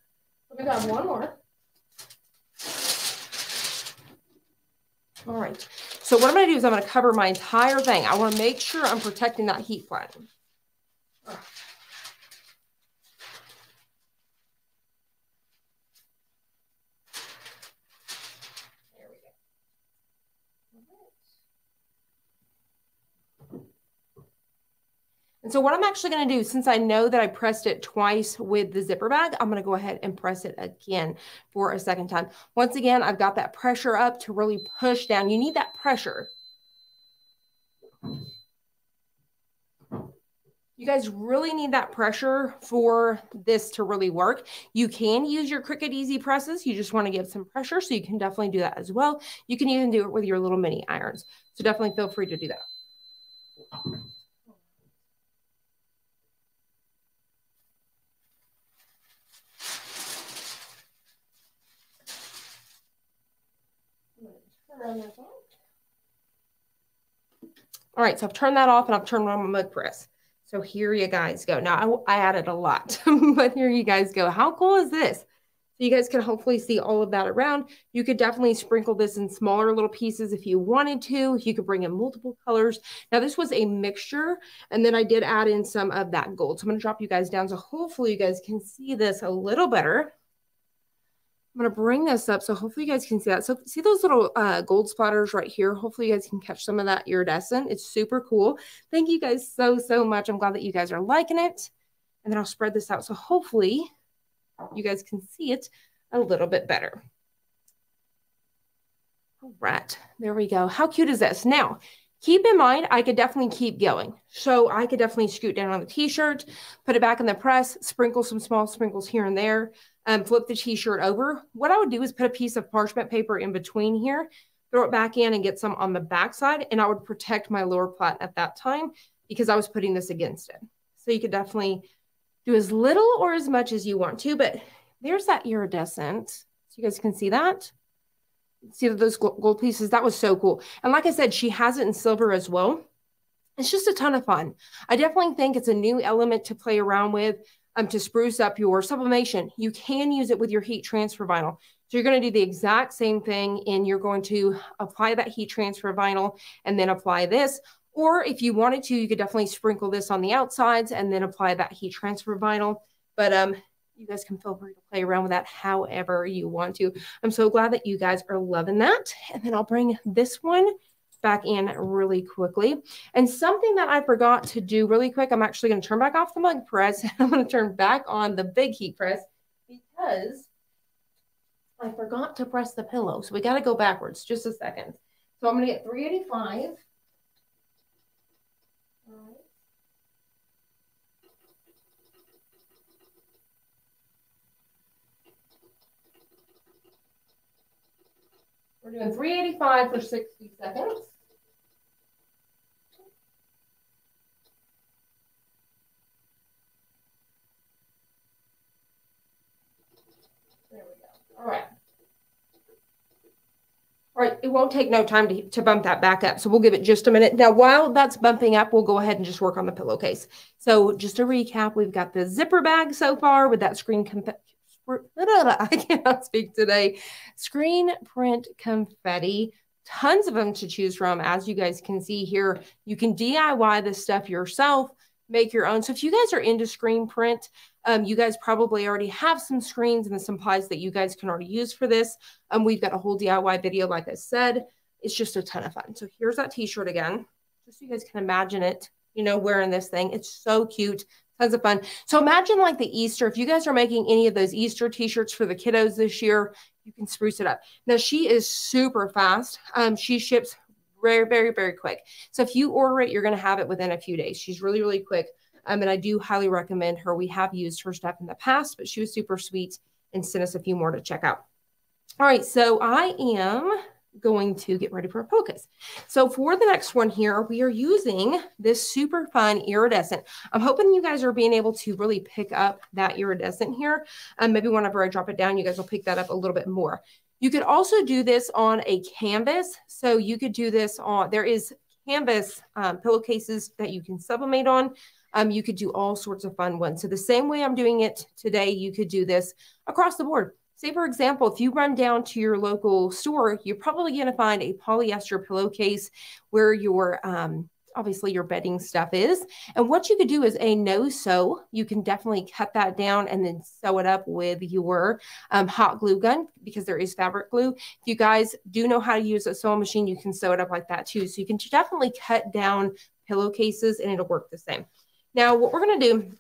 Going to grab one more. All right. So what I'm going to do is I'm going to cover my entire thing. I want to make sure I'm protecting that heat platen. And so what I'm actually going to do, since I know that I pressed it twice with the zipper bag, I'm going to go ahead and press it again for a second time. Once again, I've got that pressure up to really push down. You need that pressure. You guys really need that pressure for this to really work. You can use your Cricut Easy presses. You just want to give some pressure, so you can definitely do that as well. You can even do it with your little mini irons. So definitely feel free to do that. All right, so I've turned that off and I've turned on my mug press. So here you guys go. Now I, I added a lot, but here you guys go. How cool is this? So you guys can hopefully see all of that around. You could definitely sprinkle this in smaller little pieces if you wanted to. You could bring in multiple colors. Now this was a mixture, and then I did add in some of that gold. So I'm gonna drop you guys down so hopefully you guys can see this a little better. I'm going to bring this up so hopefully you guys can see that. So see those little uh, gold splatters right here? Hopefully you guys can catch some of that iridescent. It's super cool. Thank you guys so, so much. I'm glad that you guys are liking it. And then I'll spread this out so hopefully you guys can see it a little bit better. All right, there we go. How cute is this? Now, keep in mind, I could definitely keep going. So I could definitely scoot down on the t-shirt, put it back in the press, sprinkle some small sprinkles here and there, um, flip the t-shirt over. What I would do is put a piece of parchment paper in between here, throw it back in and get some on the back side. And I would protect my lower plait at that time because I was putting this against it. So you could definitely do as little or as much as you want to, but there's that iridescent. So you guys can see that. See those gold pieces? That was so cool. And like I said, she has it in silver as well. It's just a ton of fun. I definitely think it's a new element to play around with um, to spruce up your sublimation. You can use it with your heat transfer vinyl. So you're going to do the exact same thing and you're going to apply that heat transfer vinyl and then apply this. Or if you wanted to, you could definitely sprinkle this on the outsides and then apply that heat transfer vinyl. But um, you guys can feel free to play around with that however you want to. I'm so glad that you guys are loving that. And then I'll bring this one back in really quickly. And something that I forgot to do really quick, I'm actually going to turn back off the mug press. I'm going to turn back on the big heat press because I forgot to press the pillow. So we got to go backwards just a second. So I'm going to get 385. We're doing 385 for 60 seconds. All right. All right, it won't take no time to, to bump that back up. So we'll give it just a minute. Now, while that's bumping up, we'll go ahead and just work on the pillowcase. So just to recap, we've got the zipper bag so far with that screen I cannot speak today. Screen print confetti. Tons of them to choose from. As you guys can see here, you can DIY this stuff yourself, make your own. So if you guys are into screen print, um, you guys probably already have some screens and the supplies that you guys can already use for this. Um, we've got a whole DIY video, like I said. It's just a ton of fun. So here's that t-shirt again, just so you guys can imagine it, you know, wearing this thing. It's so cute. Tons of fun. So imagine like the Easter, if you guys are making any of those Easter t-shirts for the kiddos this year, you can spruce it up. Now she is super fast. Um, she ships very, very, very quick. So if you order it, you're going to have it within a few days. She's really, really quick. Um, and I do highly recommend her. We have used her stuff in the past, but she was super sweet and sent us a few more to check out. All right, so I am going to get ready for a focus. So for the next one here, we are using this super fun iridescent. I'm hoping you guys are being able to really pick up that iridescent here. Um, maybe whenever I drop it down, you guys will pick that up a little bit more. You could also do this on a canvas. So you could do this on, there is canvas um, pillowcases that you can sublimate on. Um, you could do all sorts of fun ones. So the same way I'm doing it today, you could do this across the board. Say, for example, if you run down to your local store, you're probably going to find a polyester pillowcase where your um, obviously your bedding stuff is. And what you could do is a no sew. You can definitely cut that down and then sew it up with your um, hot glue gun because there is fabric glue. If you guys do know how to use a sewing machine, you can sew it up like that too. So you can definitely cut down pillowcases and it'll work the same. Now, what we're going to do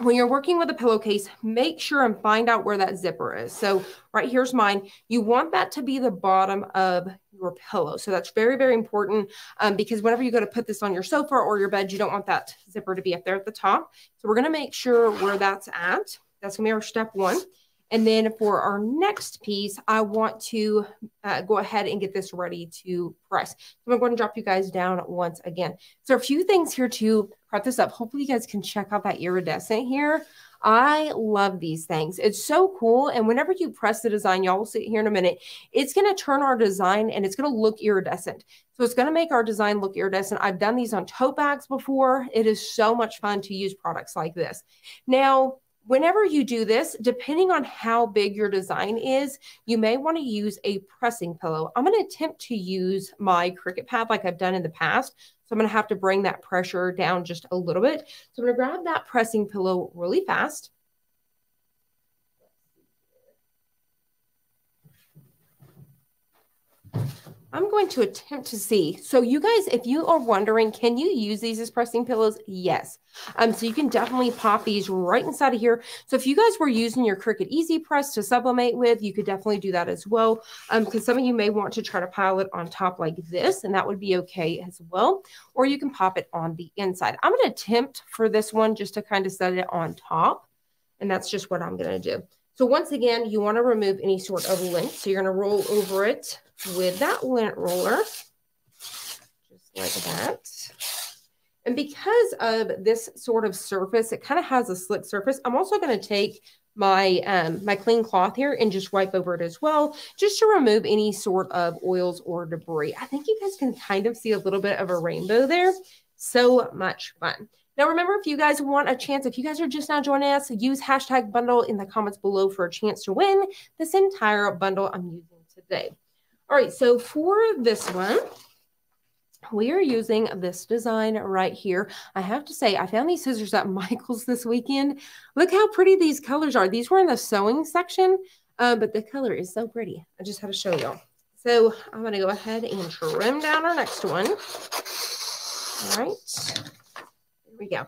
when you're working with a pillowcase, make sure and find out where that zipper is. So right here's mine. You want that to be the bottom of your pillow. So that's very, very important um, because whenever you go to put this on your sofa or your bed, you don't want that zipper to be up there at the top. So we're going to make sure where that's at. That's going to be our step one. And then for our next piece, I want to uh, go ahead and get this ready to press. So I'm going to drop you guys down once again. So a few things here to prep this up. Hopefully you guys can check out that iridescent here. I love these things. It's so cool. And whenever you press the design, y'all will see it here in a minute, it's going to turn our design and it's going to look iridescent. So it's going to make our design look iridescent. I've done these on tote bags before. It is so much fun to use products like this. Now, whenever you do this, depending on how big your design is, you may want to use a pressing pillow. I'm going to attempt to use my Cricut pad like I've done in the past. So I'm going to have to bring that pressure down just a little bit. So I'm going to grab that pressing pillow really fast. I'm going to attempt to see. So you guys, if you are wondering, can you use these as pressing pillows? Yes. Um, so you can definitely pop these right inside of here. So if you guys were using your Cricut Easy Press to sublimate with, you could definitely do that as well. Um, because some of you may want to try to pile it on top like this, and that would be okay as well. Or you can pop it on the inside. I'm going to attempt for this one just to kind of set it on top. And that's just what I'm going to do. So once again, you want to remove any sort of lint. So you're going to roll over it with that lint roller, just like that. And because of this sort of surface, it kind of has a slick surface. I'm also going to take my um, my clean cloth here and just wipe over it as well, just to remove any sort of oils or debris. I think you guys can kind of see a little bit of a rainbow there. So much fun. Now, remember, if you guys want a chance, if you guys are just now joining us, use hashtag bundle in the comments below for a chance to win this entire bundle I'm using today. All right, so for this one, we are using this design right here. I have to say, I found these scissors at Michael's this weekend. Look how pretty these colors are. These were in the sewing section, uh, but the color is so pretty. I just had to show y'all. So I'm going to go ahead and trim down our next one. All right, we go.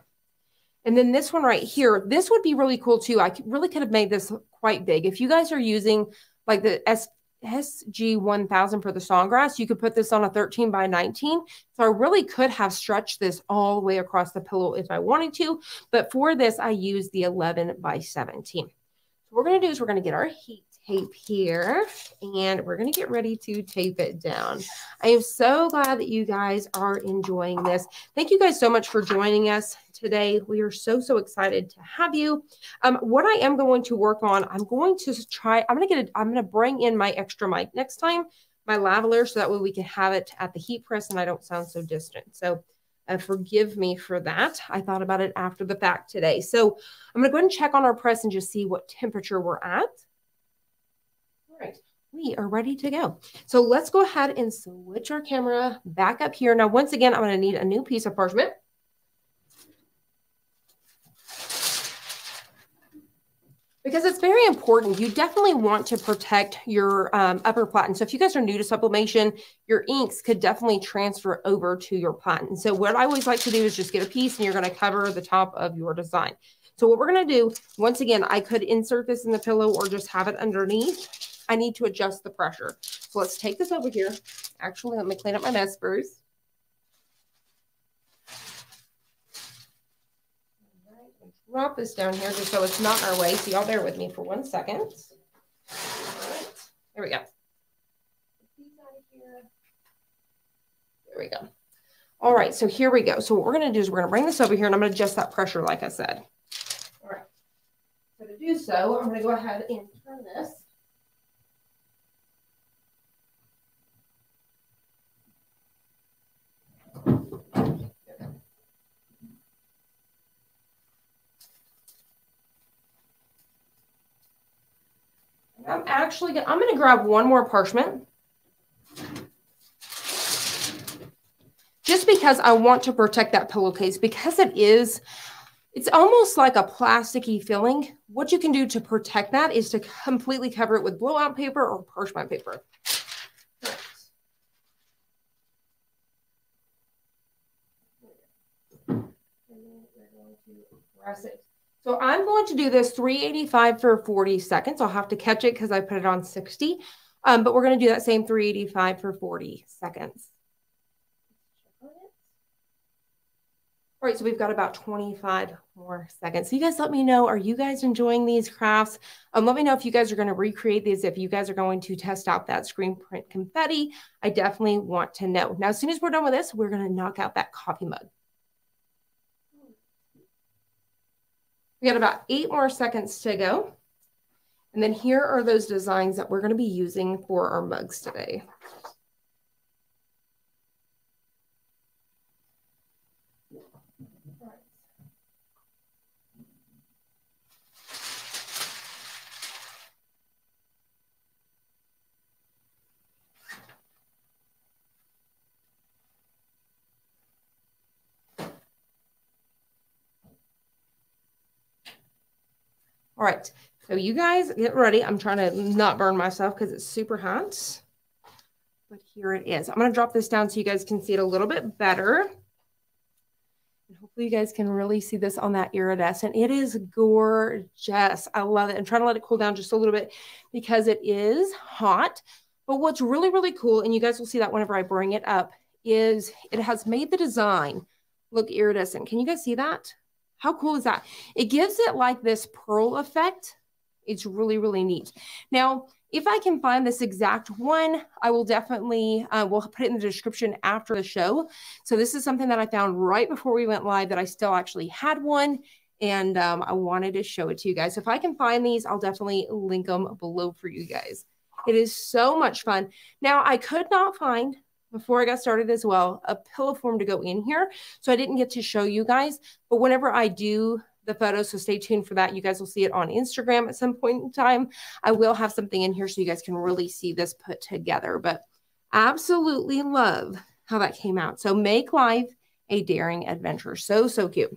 And then this one right here, this would be really cool too. I really could have made this quite big. If you guys are using like the S SG1000 for the sawgrass, you could put this on a 13 by 19. So I really could have stretched this all the way across the pillow if I wanted to. But for this, I use the 11 by 17. So what we're going to do is we're going to get our heat tape here and we're going to get ready to tape it down. I am so glad that you guys are enjoying this. Thank you guys so much for joining us today. We are so, so excited to have you. Um, what I am going to work on, I'm going to try, I'm going to get it, I'm going to bring in my extra mic next time, my lavalier, so that way we can have it at the heat press and I don't sound so distant. So uh, forgive me for that. I thought about it after the fact today. So I'm going to go ahead and check on our press and just see what temperature we're at. Right, we are ready to go. So let's go ahead and switch our camera back up here. Now, once again, I'm going to need a new piece of parchment. because it's very important. You definitely want to protect your um, upper platen. So if you guys are new to sublimation, your inks could definitely transfer over to your platen. So what I always like to do is just get a piece and you're going to cover the top of your design. So what we're going to do, once again, I could insert this in the pillow or just have it underneath. I need to adjust the pressure. So let's take this over here. Actually, let me clean up my mess first. drop this down here just so it's not in our way. So y'all bear with me for one second. All right, there we go. There we go. All right, so here we go. So what we're going to do is we're going to bring this over here and I'm going to adjust that pressure like I said. All right. So to do so, I'm going to go ahead and turn this I'm actually I'm going to grab one more parchment. Just because I want to protect that pillowcase because it is, it's almost like a plasticky filling. What you can do to protect that is to completely cover it with blowout paper or parchment paper. Press it so I'm going to do this 385 for 40 seconds. I'll have to catch it because I put it on 60. Um, but we're going to do that same 385 for 40 seconds. All right, so we've got about 25 more seconds. So you guys let me know, are you guys enjoying these crafts? Um, let me know if you guys are going to recreate these, if you guys are going to test out that screen print confetti. I definitely want to know. Now, as soon as we're done with this, we're going to knock out that coffee mug. We got about eight more seconds to go. And then here are those designs that we're going to be using for our mugs today. All right, so you guys get ready. I'm trying to not burn myself because it's super hot. But here it is. I'm going to drop this down so you guys can see it a little bit better. And hopefully you guys can really see this on that iridescent. It is gorgeous. I love it. I'm trying to let it cool down just a little bit because it is hot. But what's really, really cool, and you guys will see that whenever I bring it up, is it has made the design look iridescent. Can you guys see that? How cool is that? It gives it like this pearl effect. It's really, really neat. Now, if I can find this exact one, I will definitely, uh, we'll put it in the description after the show. So this is something that I found right before we went live that I still actually had one. And um, I wanted to show it to you guys. If I can find these, I'll definitely link them below for you guys. It is so much fun. Now, I could not find before I got started as well, a pillow form to go in here. So I didn't get to show you guys, but whenever I do the photos, so stay tuned for that. You guys will see it on Instagram at some point in time. I will have something in here so you guys can really see this put together, but absolutely love how that came out. So make life a daring adventure. So, so cute.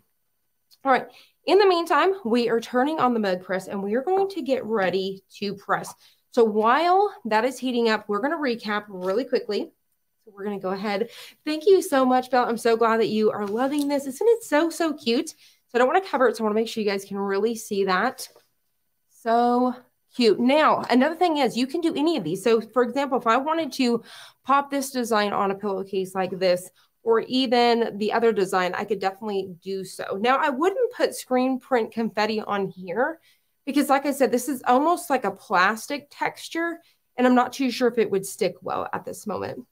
All right. In the meantime, we are turning on the mug press and we are going to get ready to press. So while that is heating up, we're going to recap really quickly. So we're going to go ahead. Thank you so much, Belle. I'm so glad that you are loving this. Isn't it so, so cute? So I don't want to cover it. So I want to make sure you guys can really see that. So cute. Now, another thing is you can do any of these. So for example, if I wanted to pop this design on a pillowcase like this, or even the other design, I could definitely do so. Now, I wouldn't put screen print confetti on here because like I said, this is almost like a plastic texture and I'm not too sure if it would stick well at this moment.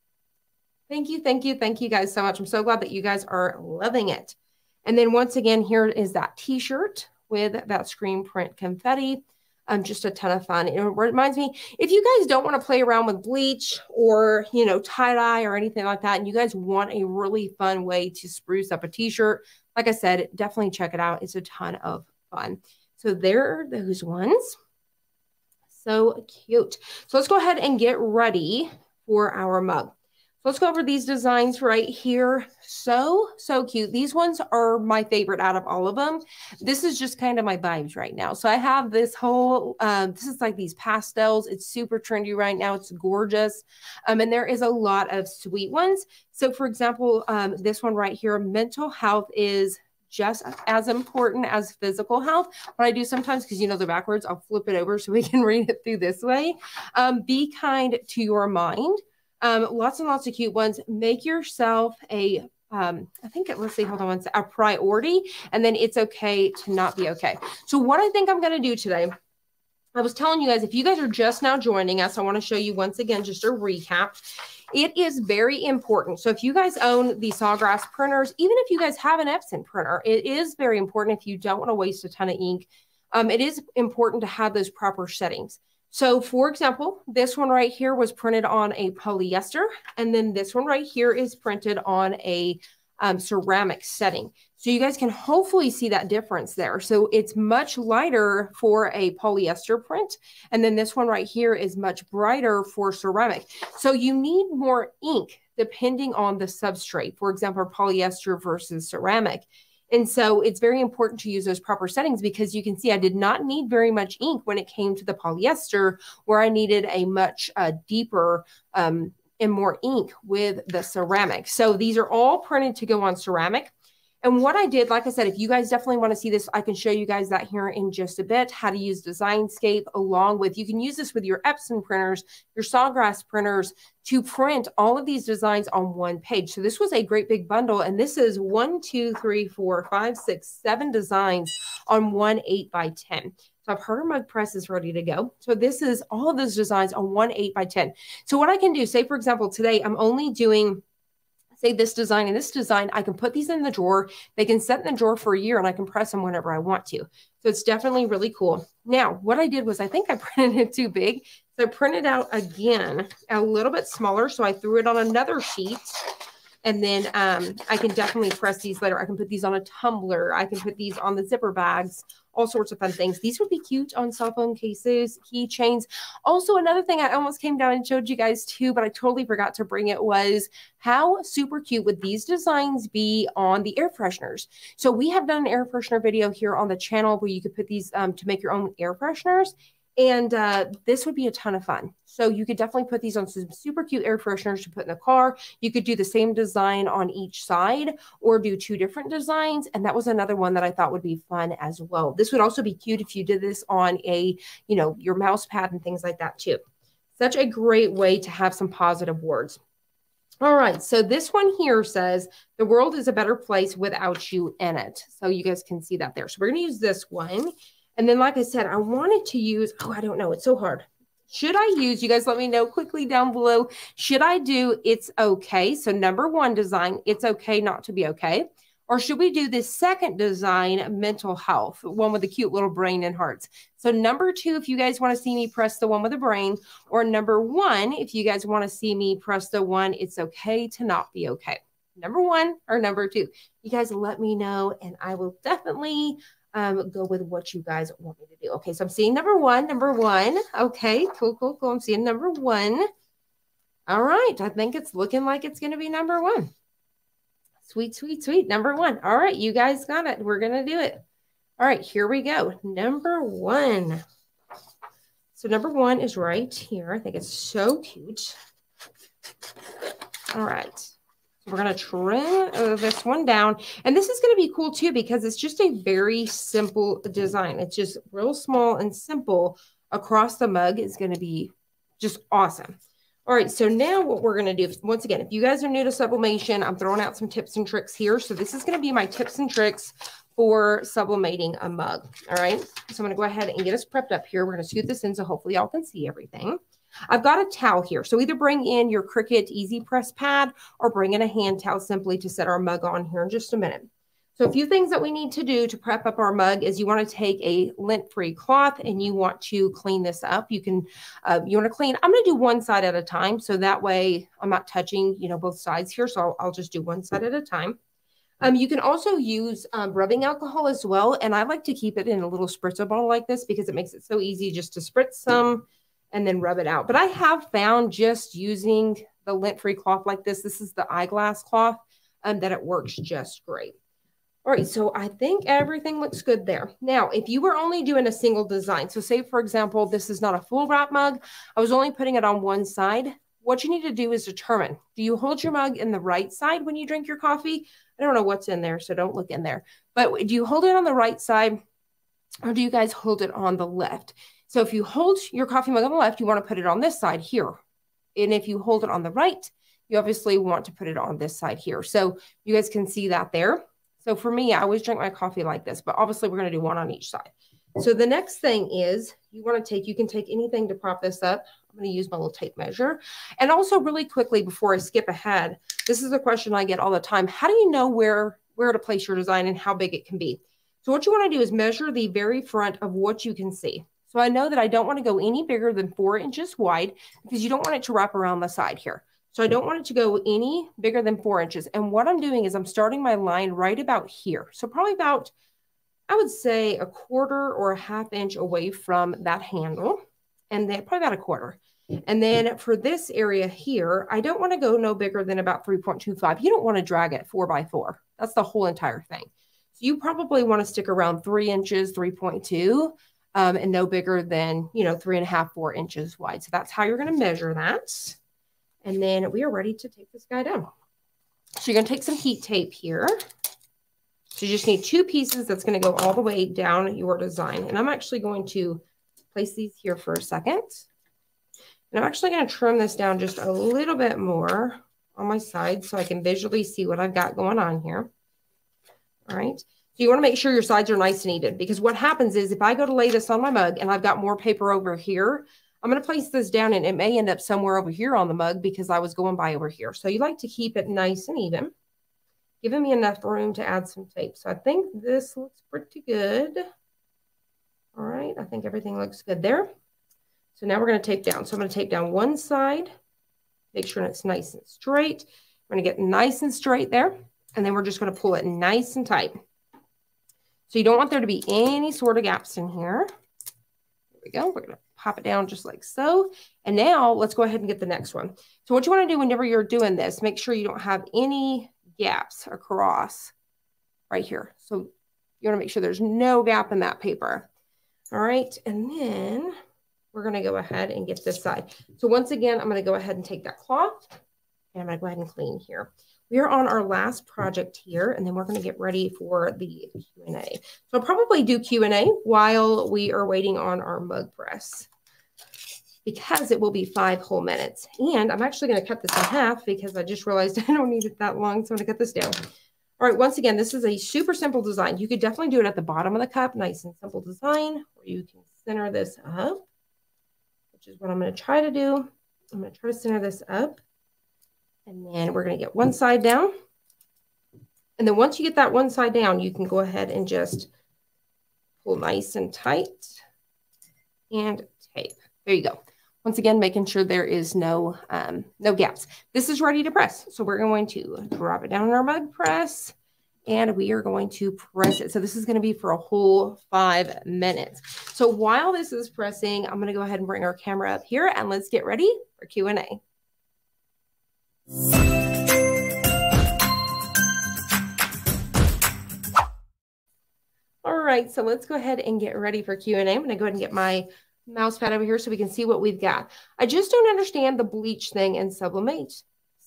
Thank you, thank you, thank you guys so much. I'm so glad that you guys are loving it. And then once again, here is that t-shirt with that screen print confetti. Um, just a ton of fun. It reminds me, if you guys don't want to play around with bleach or, you know, tie-dye or anything like that, and you guys want a really fun way to spruce up a t-shirt, like I said, definitely check it out. It's a ton of fun. So there are those ones. So cute. So let's go ahead and get ready for our mug. Let's go over these designs right here. So, so cute. These ones are my favorite out of all of them. This is just kind of my vibes right now. So I have this whole, um, this is like these pastels. It's super trendy right now. It's gorgeous. Um, and there is a lot of sweet ones. So for example, um, this one right here, mental health is just as important as physical health. What I do sometimes, because you know the backwards, I'll flip it over so we can read it through this way. Um, be kind to your mind. Um, lots and lots of cute ones. Make yourself a um, I think it, let's see, hold on one second, a priority, and then it's okay to not be okay. So what I think I'm going to do today, I was telling you guys, if you guys are just now joining us, I want to show you once again, just a recap. It is very important. So if you guys own the Sawgrass printers, even if you guys have an Epson printer, it is very important if you don't want to waste a ton of ink. Um, it is important to have those proper settings. So for example, this one right here was printed on a polyester, and then this one right here is printed on a um, ceramic setting. So you guys can hopefully see that difference there. So it's much lighter for a polyester print. And then this one right here is much brighter for ceramic. So you need more ink depending on the substrate. For example, polyester versus ceramic. And so it's very important to use those proper settings because you can see I did not need very much ink when it came to the polyester, where I needed a much uh, deeper um, and more ink with the ceramic. So these are all printed to go on ceramic. And what I did, like I said, if you guys definitely want to see this, I can show you guys that here in just a bit, how to use Design Space along with, you can use this with your Epson printers, your Sawgrass printers to print all of these designs on one page. So this was a great big bundle. And this is one, two, three, four, five, six, seven designs on one eight by 10. So I've heard mug press is ready to go. So this is all of those designs on one eight by 10. So what I can do, say for example, today I'm only doing say this design and this design, I can put these in the drawer. They can set in the drawer for a year and I can press them whenever I want to. So it's definitely really cool. Now, what I did was I think I printed it too big. So I printed out again a little bit smaller. So I threw it on another sheet and then um, I can definitely press these later. I can put these on a tumbler. I can put these on the zipper bags, all sorts of fun things. These would be cute on cell phone cases, keychains. Also, another thing I almost came down and showed you guys too, but I totally forgot to bring it was how super cute would these designs be on the air fresheners. So we have done an air freshener video here on the channel where you could put these um, to make your own air fresheners. And uh, this would be a ton of fun. So you could definitely put these on some super cute air fresheners to put in the car. You could do the same design on each side or do two different designs. And that was another one that I thought would be fun as well. This would also be cute if you did this on a, you know, your mouse pad and things like that too. Such a great way to have some positive words. All right, so this one here says, the world is a better place without you in it. So you guys can see that there. So we're going to use this one. And then, like I said, I wanted to use, oh, I don't know, it's so hard. Should I use, you guys let me know quickly down below, should I do it's okay? So number one design, it's okay not to be okay. Or should we do this second design, mental health, one with the cute little brain and hearts? So number two, if you guys want to see me press the one with the brain, or number one, if you guys want to see me press the one, it's okay to not be okay. Number one or number two. You guys let me know and I will definitely um, go with what you guys want me to do. Okay, so I'm seeing number one, number one. Okay, cool, cool, cool. I'm seeing number one. All right, I think it's looking like it's going to be number one. Sweet, sweet, sweet. Number one. All right, you guys got it. We're going to do it. All right, here we go. Number one. So number one is right here. I think it's so cute. All right. We're going to trim uh, this one down. And this is going to be cool too because it's just a very simple design. It's just real small and simple across the mug is going to be just awesome. All right, so now what we're going to do, once again, if you guys are new to sublimation, I'm throwing out some tips and tricks here. So this is going to be my tips and tricks for sublimating a mug. All right. So I'm going to go ahead and get us prepped up here. We're going to scoot this in so hopefully y'all can see everything. I've got a towel here. So either bring in your Cricut Easy Press pad or bring in a hand towel simply to set our mug on here in just a minute. So a few things that we need to do to prep up our mug is you want to take a lint-free cloth and you want to clean this up. You can, uh, you want to clean, I'm going to do one side at a time. So that way I'm not touching, you know, both sides here. So I'll, I'll just do one side at a time. Um, you can also use um, rubbing alcohol as well. And I like to keep it in a little spritzer bottle like this because it makes it so easy just to spritz some and then rub it out. But I have found just using the lint-free cloth like this, this is the eyeglass cloth, um, that it works just great. All right, so I think everything looks good there. Now, if you were only doing a single design, so say, for example, this is not a full wrap mug, I was only putting it on one side, what you need to do is determine, do you hold your mug in the right side when you drink your coffee? I don't know what's in there, so don't look in there. But do you hold it on the right side or do you guys hold it on the left? So if you hold your coffee mug on the left, you want to put it on this side here. And if you hold it on the right, you obviously want to put it on this side here. So you guys can see that there. So for me, I always drink my coffee like this, but obviously we're going to do one on each side. So the next thing is you want to take, you can take anything to prop this up. I'm going to use my little tape measure. And also really quickly before I skip ahead, this is a question I get all the time. How do you know where, where to place your design and how big it can be? So what you want to do is measure the very front of what you can see. So I know that I don't want to go any bigger than four inches wide because you don't want it to wrap around the side here. So I don't want it to go any bigger than four inches. And what I'm doing is I'm starting my line right about here. So probably about, I would say a quarter or a half inch away from that handle. And then probably about a quarter. And then for this area here, I don't want to go no bigger than about 3.25. You don't want to drag it four by four. That's the whole entire thing. So you probably want to stick around three inches, 3.2 um, and no bigger than, you know, three and a half, four inches wide. So that's how you're going to measure that. And then we are ready to take this guy down. So you're going to take some heat tape here. So you just need two pieces that's going to go all the way down your design. And I'm actually going to place these here for a second. And I'm actually going to trim this down just a little bit more on my side so I can visually see what I've got going on here. All right. You want to make sure your sides are nice and even because what happens is if I go to lay this on my mug and I've got more paper over here, I'm going to place this down and it may end up somewhere over here on the mug because I was going by over here. So you like to keep it nice and even, giving me enough room to add some tape. So I think this looks pretty good. All right, I think everything looks good there. So now we're going to tape down. So I'm going to tape down one side, make sure it's nice and straight. We're going to get nice and straight there. And then we're just going to pull it nice and tight. So you don't want there to be any sort of gaps in here. There we go. We're going to pop it down just like so. And now let's go ahead and get the next one. So what you want to do whenever you're doing this, make sure you don't have any gaps across right here. So you want to make sure there's no gap in that paper. All right. And then we're going to go ahead and get this side. So once again, I'm going to go ahead and take that cloth and I'm going to go ahead and clean here. We are on our last project here, and then we're going to get ready for the Q&A. So I'll probably do Q&A while we are waiting on our mug press because it will be five whole minutes. And I'm actually going to cut this in half because I just realized I don't need it that long, so I'm going to cut this down. All right, once again, this is a super simple design. You could definitely do it at the bottom of the cup, nice and simple design, or you can center this up, which is what I'm going to try to do. I'm going to try to center this up. And then we're going to get one side down. And then once you get that one side down, you can go ahead and just pull nice and tight and tape. There you go. Once again, making sure there is no, um, no gaps. This is ready to press. So we're going to drop it down in our mug press and we are going to press it. So this is going to be for a whole five minutes. So while this is pressing, I'm going to go ahead and bring our camera up here and let's get ready for Q&A. All right, so let's go ahead and get ready for Q&A. I'm going to go ahead and get my mouse pad over here so we can see what we've got. I just don't understand the bleach thing and sublimate.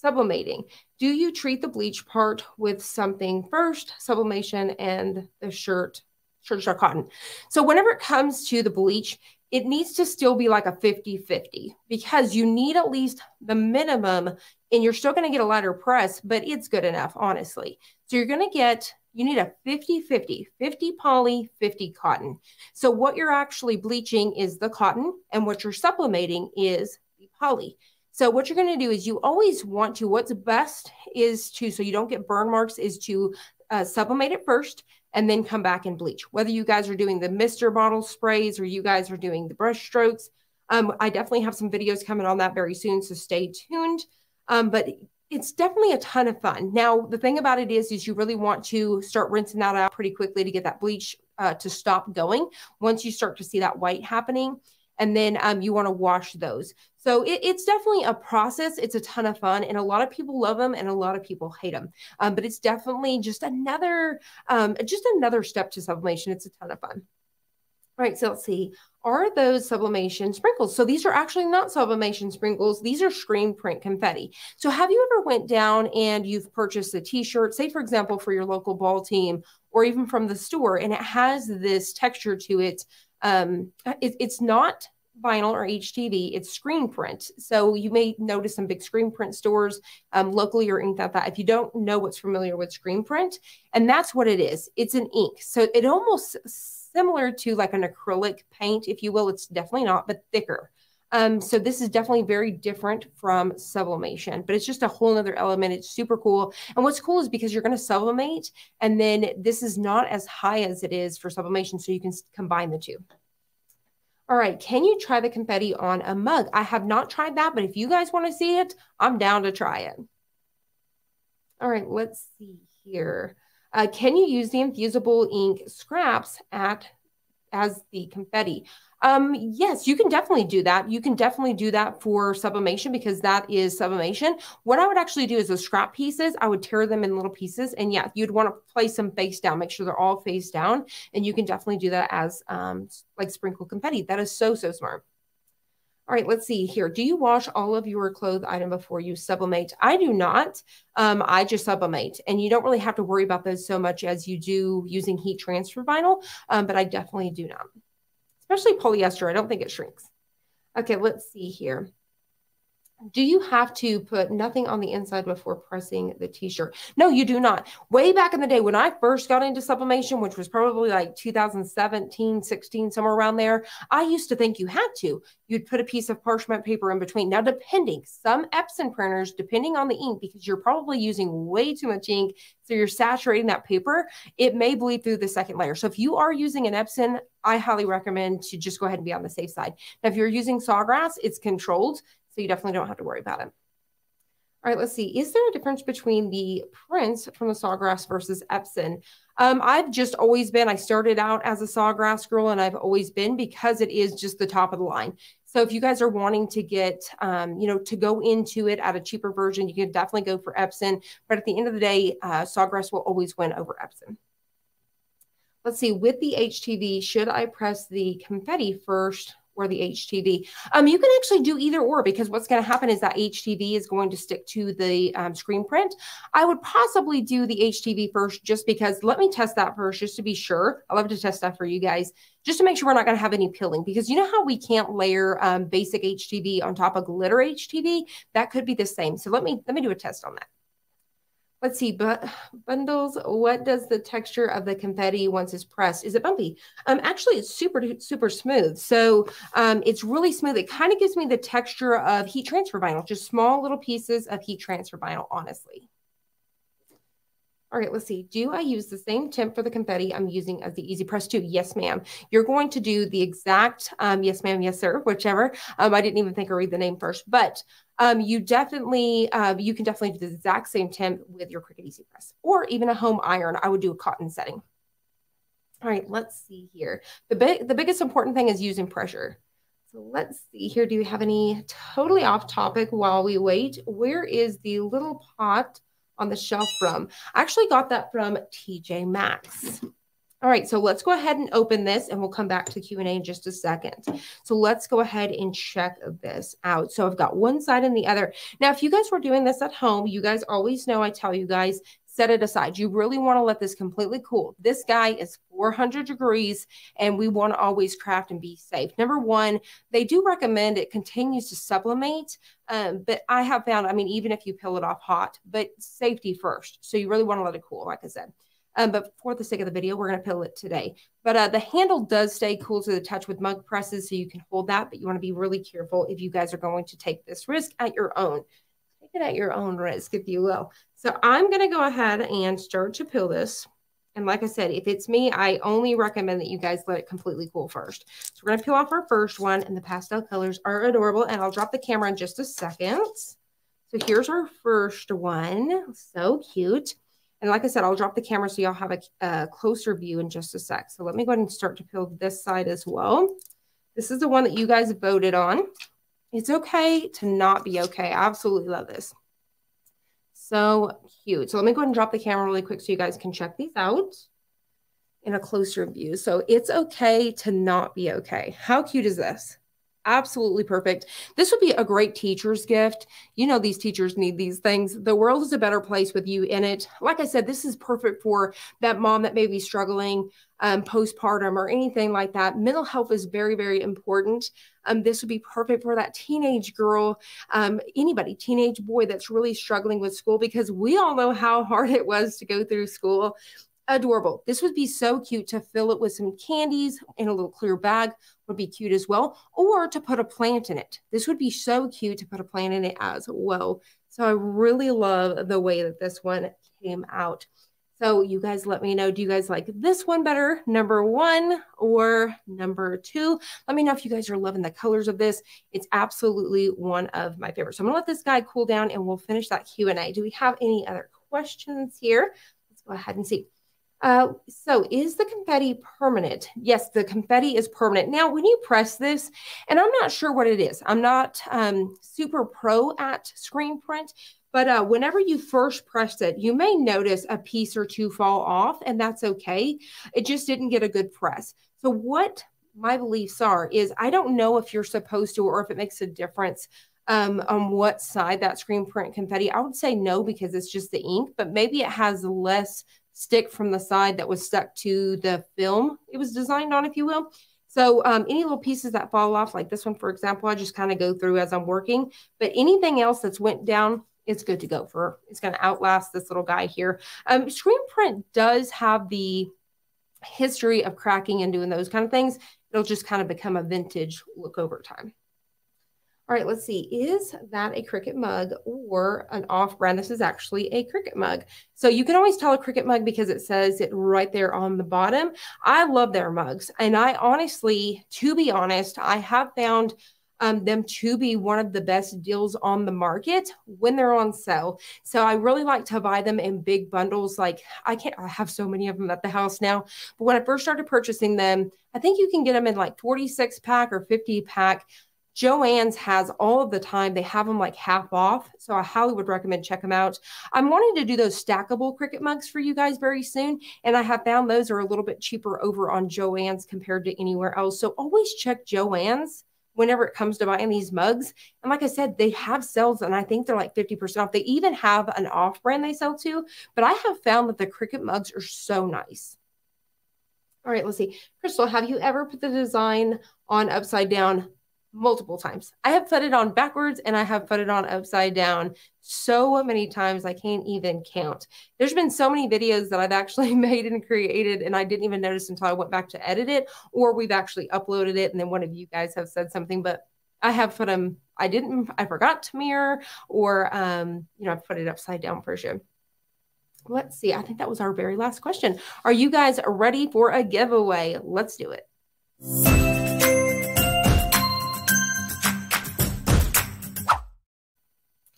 Sublimating. Do you treat the bleach part with something first, sublimation, and the shirt, shirt, shirt cotton? So whenever it comes to the bleach, it needs to still be like a 50 50 because you need at least the minimum and you're still going to get a lighter press, but it's good enough, honestly. So you're going to get You need a 50 50, 50 poly, 50 cotton. So, what you're actually bleaching is the cotton, and what you're sublimating is the poly. So, what you're going to do is you always want to, what's best is to, so you don't get burn marks, is to uh, sublimate it first and then come back and bleach. Whether you guys are doing the Mister bottle sprays or you guys are doing the brush strokes, um, I definitely have some videos coming on that very soon, so stay tuned. Um, but it's definitely a ton of fun. Now, the thing about it is, is you really want to start rinsing that out pretty quickly to get that bleach uh, to stop going. Once you start to see that white happening, and then um, you want to wash those. So it, it's definitely a process. It's a ton of fun, and a lot of people love them, and a lot of people hate them. Um, but it's definitely just another, um, just another step to sublimation. It's a ton of fun. All right, so let's see. Are those sublimation sprinkles? So these are actually not sublimation sprinkles. These are screen print confetti. So have you ever went down and you've purchased a t-shirt, say for example, for your local ball team or even from the store, and it has this texture to it. Um, it it's not vinyl or HTV, it's screen print. So you may notice some big screen print stores um, locally or anything like that. If you don't know what's familiar with screen print, and that's what it is. It's an ink. So it almost similar to like an acrylic paint, if you will. It's definitely not, but thicker. Um, so this is definitely very different from sublimation, but it's just a whole other element. It's super cool. And what's cool is because you're going to sublimate, and then this is not as high as it is for sublimation, so you can combine the two. All right, can you try the confetti on a mug? I have not tried that, but if you guys want to see it, I'm down to try it. All right, let's see here. Uh, can you use the infusible ink scraps at as the confetti? Um, yes, you can definitely do that. You can definitely do that for sublimation because that is sublimation. What I would actually do is those scrap pieces, I would tear them in little pieces. And yeah, you'd want to place them face down, make sure they're all face down. And you can definitely do that as um, like sprinkle confetti. That is so, so smart. All right, let's see here. Do you wash all of your clothes item before you sublimate? I do not. Um, I just sublimate, and you don't really have to worry about those so much as you do using heat transfer vinyl, um, but I definitely do not. Especially polyester, I don't think it shrinks. Okay, let's see here do you have to put nothing on the inside before pressing the t-shirt? No you do not. Way back in the day when i first got into sublimation which was probably like 2017 16 somewhere around there i used to think you had to. You'd put a piece of parchment paper in between. Now depending some epson printers depending on the ink because you're probably using way too much ink so you're saturating that paper it may bleed through the second layer. So if you are using an epson i highly recommend to just go ahead and be on the safe side. Now if you're using sawgrass it's controlled so you definitely don't have to worry about it. All right, let's see. Is there a difference between the prints from the Sawgrass versus Epson? Um, I've just always been, I started out as a Sawgrass girl and I've always been because it is just the top of the line. So if you guys are wanting to get, um, you know, to go into it at a cheaper version, you can definitely go for Epson. But at the end of the day, uh, Sawgrass will always win over Epson. Let's see, with the HTV, should I press the confetti first or the HTV. Um, you can actually do either or because what's going to happen is that HTV is going to stick to the um, screen print. I would possibly do the HTV first just because let me test that first just to be sure. I love to test that for you guys just to make sure we're not going to have any peeling because you know how we can't layer um, basic HTV on top of glitter HTV? That could be the same. So let me let me do a test on that let's see, but bundles, what does the texture of the confetti once it's pressed? Is it bumpy? Um, actually, it's super, super smooth. So um, it's really smooth. It kind of gives me the texture of heat transfer vinyl, just small little pieces of heat transfer vinyl, honestly. All right, let's see. Do I use the same temp for the confetti I'm using as the Easy Press 2? Yes, ma'am. You're going to do the exact, um, yes, ma'am, yes, sir, whichever. Um, I didn't even think I read the name first, but um, you definitely, uh, you can definitely do the exact same temp with your Cricut Easy Press or even a home iron. I would do a cotton setting. All right, let's see here. The, big, the biggest important thing is using pressure. So let's see here. Do you have any totally off topic while we wait? Where is the little pot on the shelf from? I actually got that from TJ Maxx. All right, so let's go ahead and open this and we'll come back to Q&A in just a second. So let's go ahead and check this out. So I've got one side and the other. Now, if you guys were doing this at home, you guys always know I tell you guys, set it aside. You really want to let this completely cool. This guy is 400 degrees and we want to always craft and be safe. Number one, they do recommend it continues to sublimate, um, but I have found, I mean, even if you peel it off hot, but safety first. So you really want to let it cool, like I said. Um, but for the sake of the video, we're going to peel it today. But uh, the handle does stay cool to the touch with mug presses, so you can hold that. But you want to be really careful if you guys are going to take this risk at your own. Take it at your own risk, if you will. So I'm going to go ahead and start to peel this. And like I said, if it's me, I only recommend that you guys let it completely cool first. So we're going to peel off our first one, and the pastel colors are adorable. And I'll drop the camera in just a second. So here's our first one. So cute. And like I said, I'll drop the camera so y'all have a, a, closer view in just a sec. So let me go ahead and start to peel this side as well. This is the one that you guys voted on. It's okay to not be okay. I absolutely love this. So cute. So let me go ahead and drop the camera really quick so you guys can check these out in a closer view. So it's okay to not be okay. How cute is this? Absolutely perfect. This would be a great teacher's gift. You know, these teachers need these things. The world is a better place with you in it. Like I said, this is perfect for that mom that may be struggling um, postpartum or anything like that. Mental health is very, very important. Um, this would be perfect for that teenage girl, um, anybody, teenage boy that's really struggling with school because we all know how hard it was to go through school adorable. This would be so cute to fill it with some candies in a little clear bag would be cute as well, or to put a plant in it. This would be so cute to put a plant in it as well. So I really love the way that this one came out. So you guys let me know, do you guys like this one better, number one or number two? Let me know if you guys are loving the colors of this. It's absolutely one of my favorites. So I'm gonna let this guy cool down and we'll finish that Q&A. Do we have any other questions here? Let's go ahead and see. Uh, so is the confetti permanent? Yes, the confetti is permanent. Now, when you press this, and I'm not sure what it is, I'm not um, super pro at screen print, but uh, whenever you first press it, you may notice a piece or two fall off, and that's okay. It just didn't get a good press. So what my beliefs are is I don't know if you're supposed to or if it makes a difference um, on what side that screen print confetti. I would say no because it's just the ink, but maybe it has less stick from the side that was stuck to the film it was designed on, if you will. So um, any little pieces that fall off, like this one, for example, I just kind of go through as I'm working. But anything else that's went down, it's good to go for. It's going to outlast this little guy here. Um, screen print does have the history of cracking and doing those kind of things. It'll just kind of become a vintage look over time. All right, let's see. Is that a Cricut mug or an off brand? This is actually a Cricut mug. So you can always tell a Cricut mug because it says it right there on the bottom. I love their mugs. And I honestly, to be honest, I have found um, them to be one of the best deals on the market when they're on sale. So I really like to buy them in big bundles. Like I can't, I have so many of them at the house now. But when I first started purchasing them, I think you can get them in like 46 pack or 50 pack. Joann's has all of the time. They have them like half off. So I highly would recommend check them out. I'm wanting to do those stackable Cricut mugs for you guys very soon. And I have found those are a little bit cheaper over on Joann's compared to anywhere else. So always check Joann's whenever it comes to buying these mugs. And like I said, they have sales and I think they're like 50% off. They even have an off brand they sell to, but I have found that the Cricut mugs are so nice. All right, let's see. Crystal, have you ever put the design on upside down? Multiple times. I have put it on backwards and I have put it on upside down so many times I can't even count. There's been so many videos that I've actually made and created and I didn't even notice until I went back to edit it or we've actually uploaded it and then one of you guys have said something but I have put them I didn't I forgot to mirror or um you know I've put it upside down for sure. Let's see. I think that was our very last question. Are you guys ready for a giveaway? Let's do it.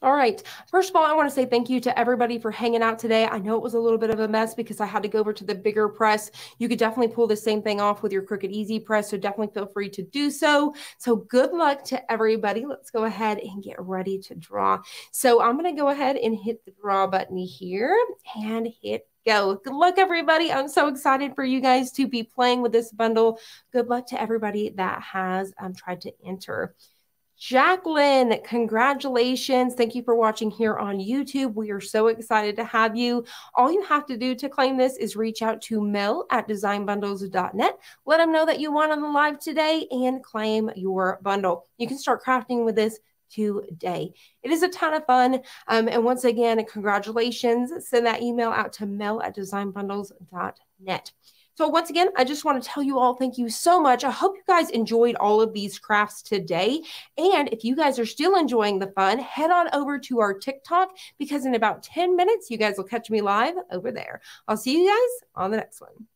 All right. First of all, I want to say thank you to everybody for hanging out today. I know it was a little bit of a mess because I had to go over to the bigger press. You could definitely pull the same thing off with your Cricut Easy Press, so definitely feel free to do so. So good luck to everybody. Let's go ahead and get ready to draw. So I'm going to go ahead and hit the draw button here and hit go. Good luck, everybody. I'm so excited for you guys to be playing with this bundle. Good luck to everybody that has um, tried to enter. Jacqueline, congratulations. Thank you for watching here on YouTube. We are so excited to have you. All you have to do to claim this is reach out to Mel at designbundles.net. Let them know that you want on the live today and claim your bundle. You can start crafting with this today. It is a ton of fun. Um, and once again, congratulations. Send that email out to mel at designbundles.net. So once again, I just want to tell you all thank you so much. I hope you guys enjoyed all of these crafts today. And if you guys are still enjoying the fun, head on over to our TikTok because in about 10 minutes, you guys will catch me live over there. I'll see you guys on the next one.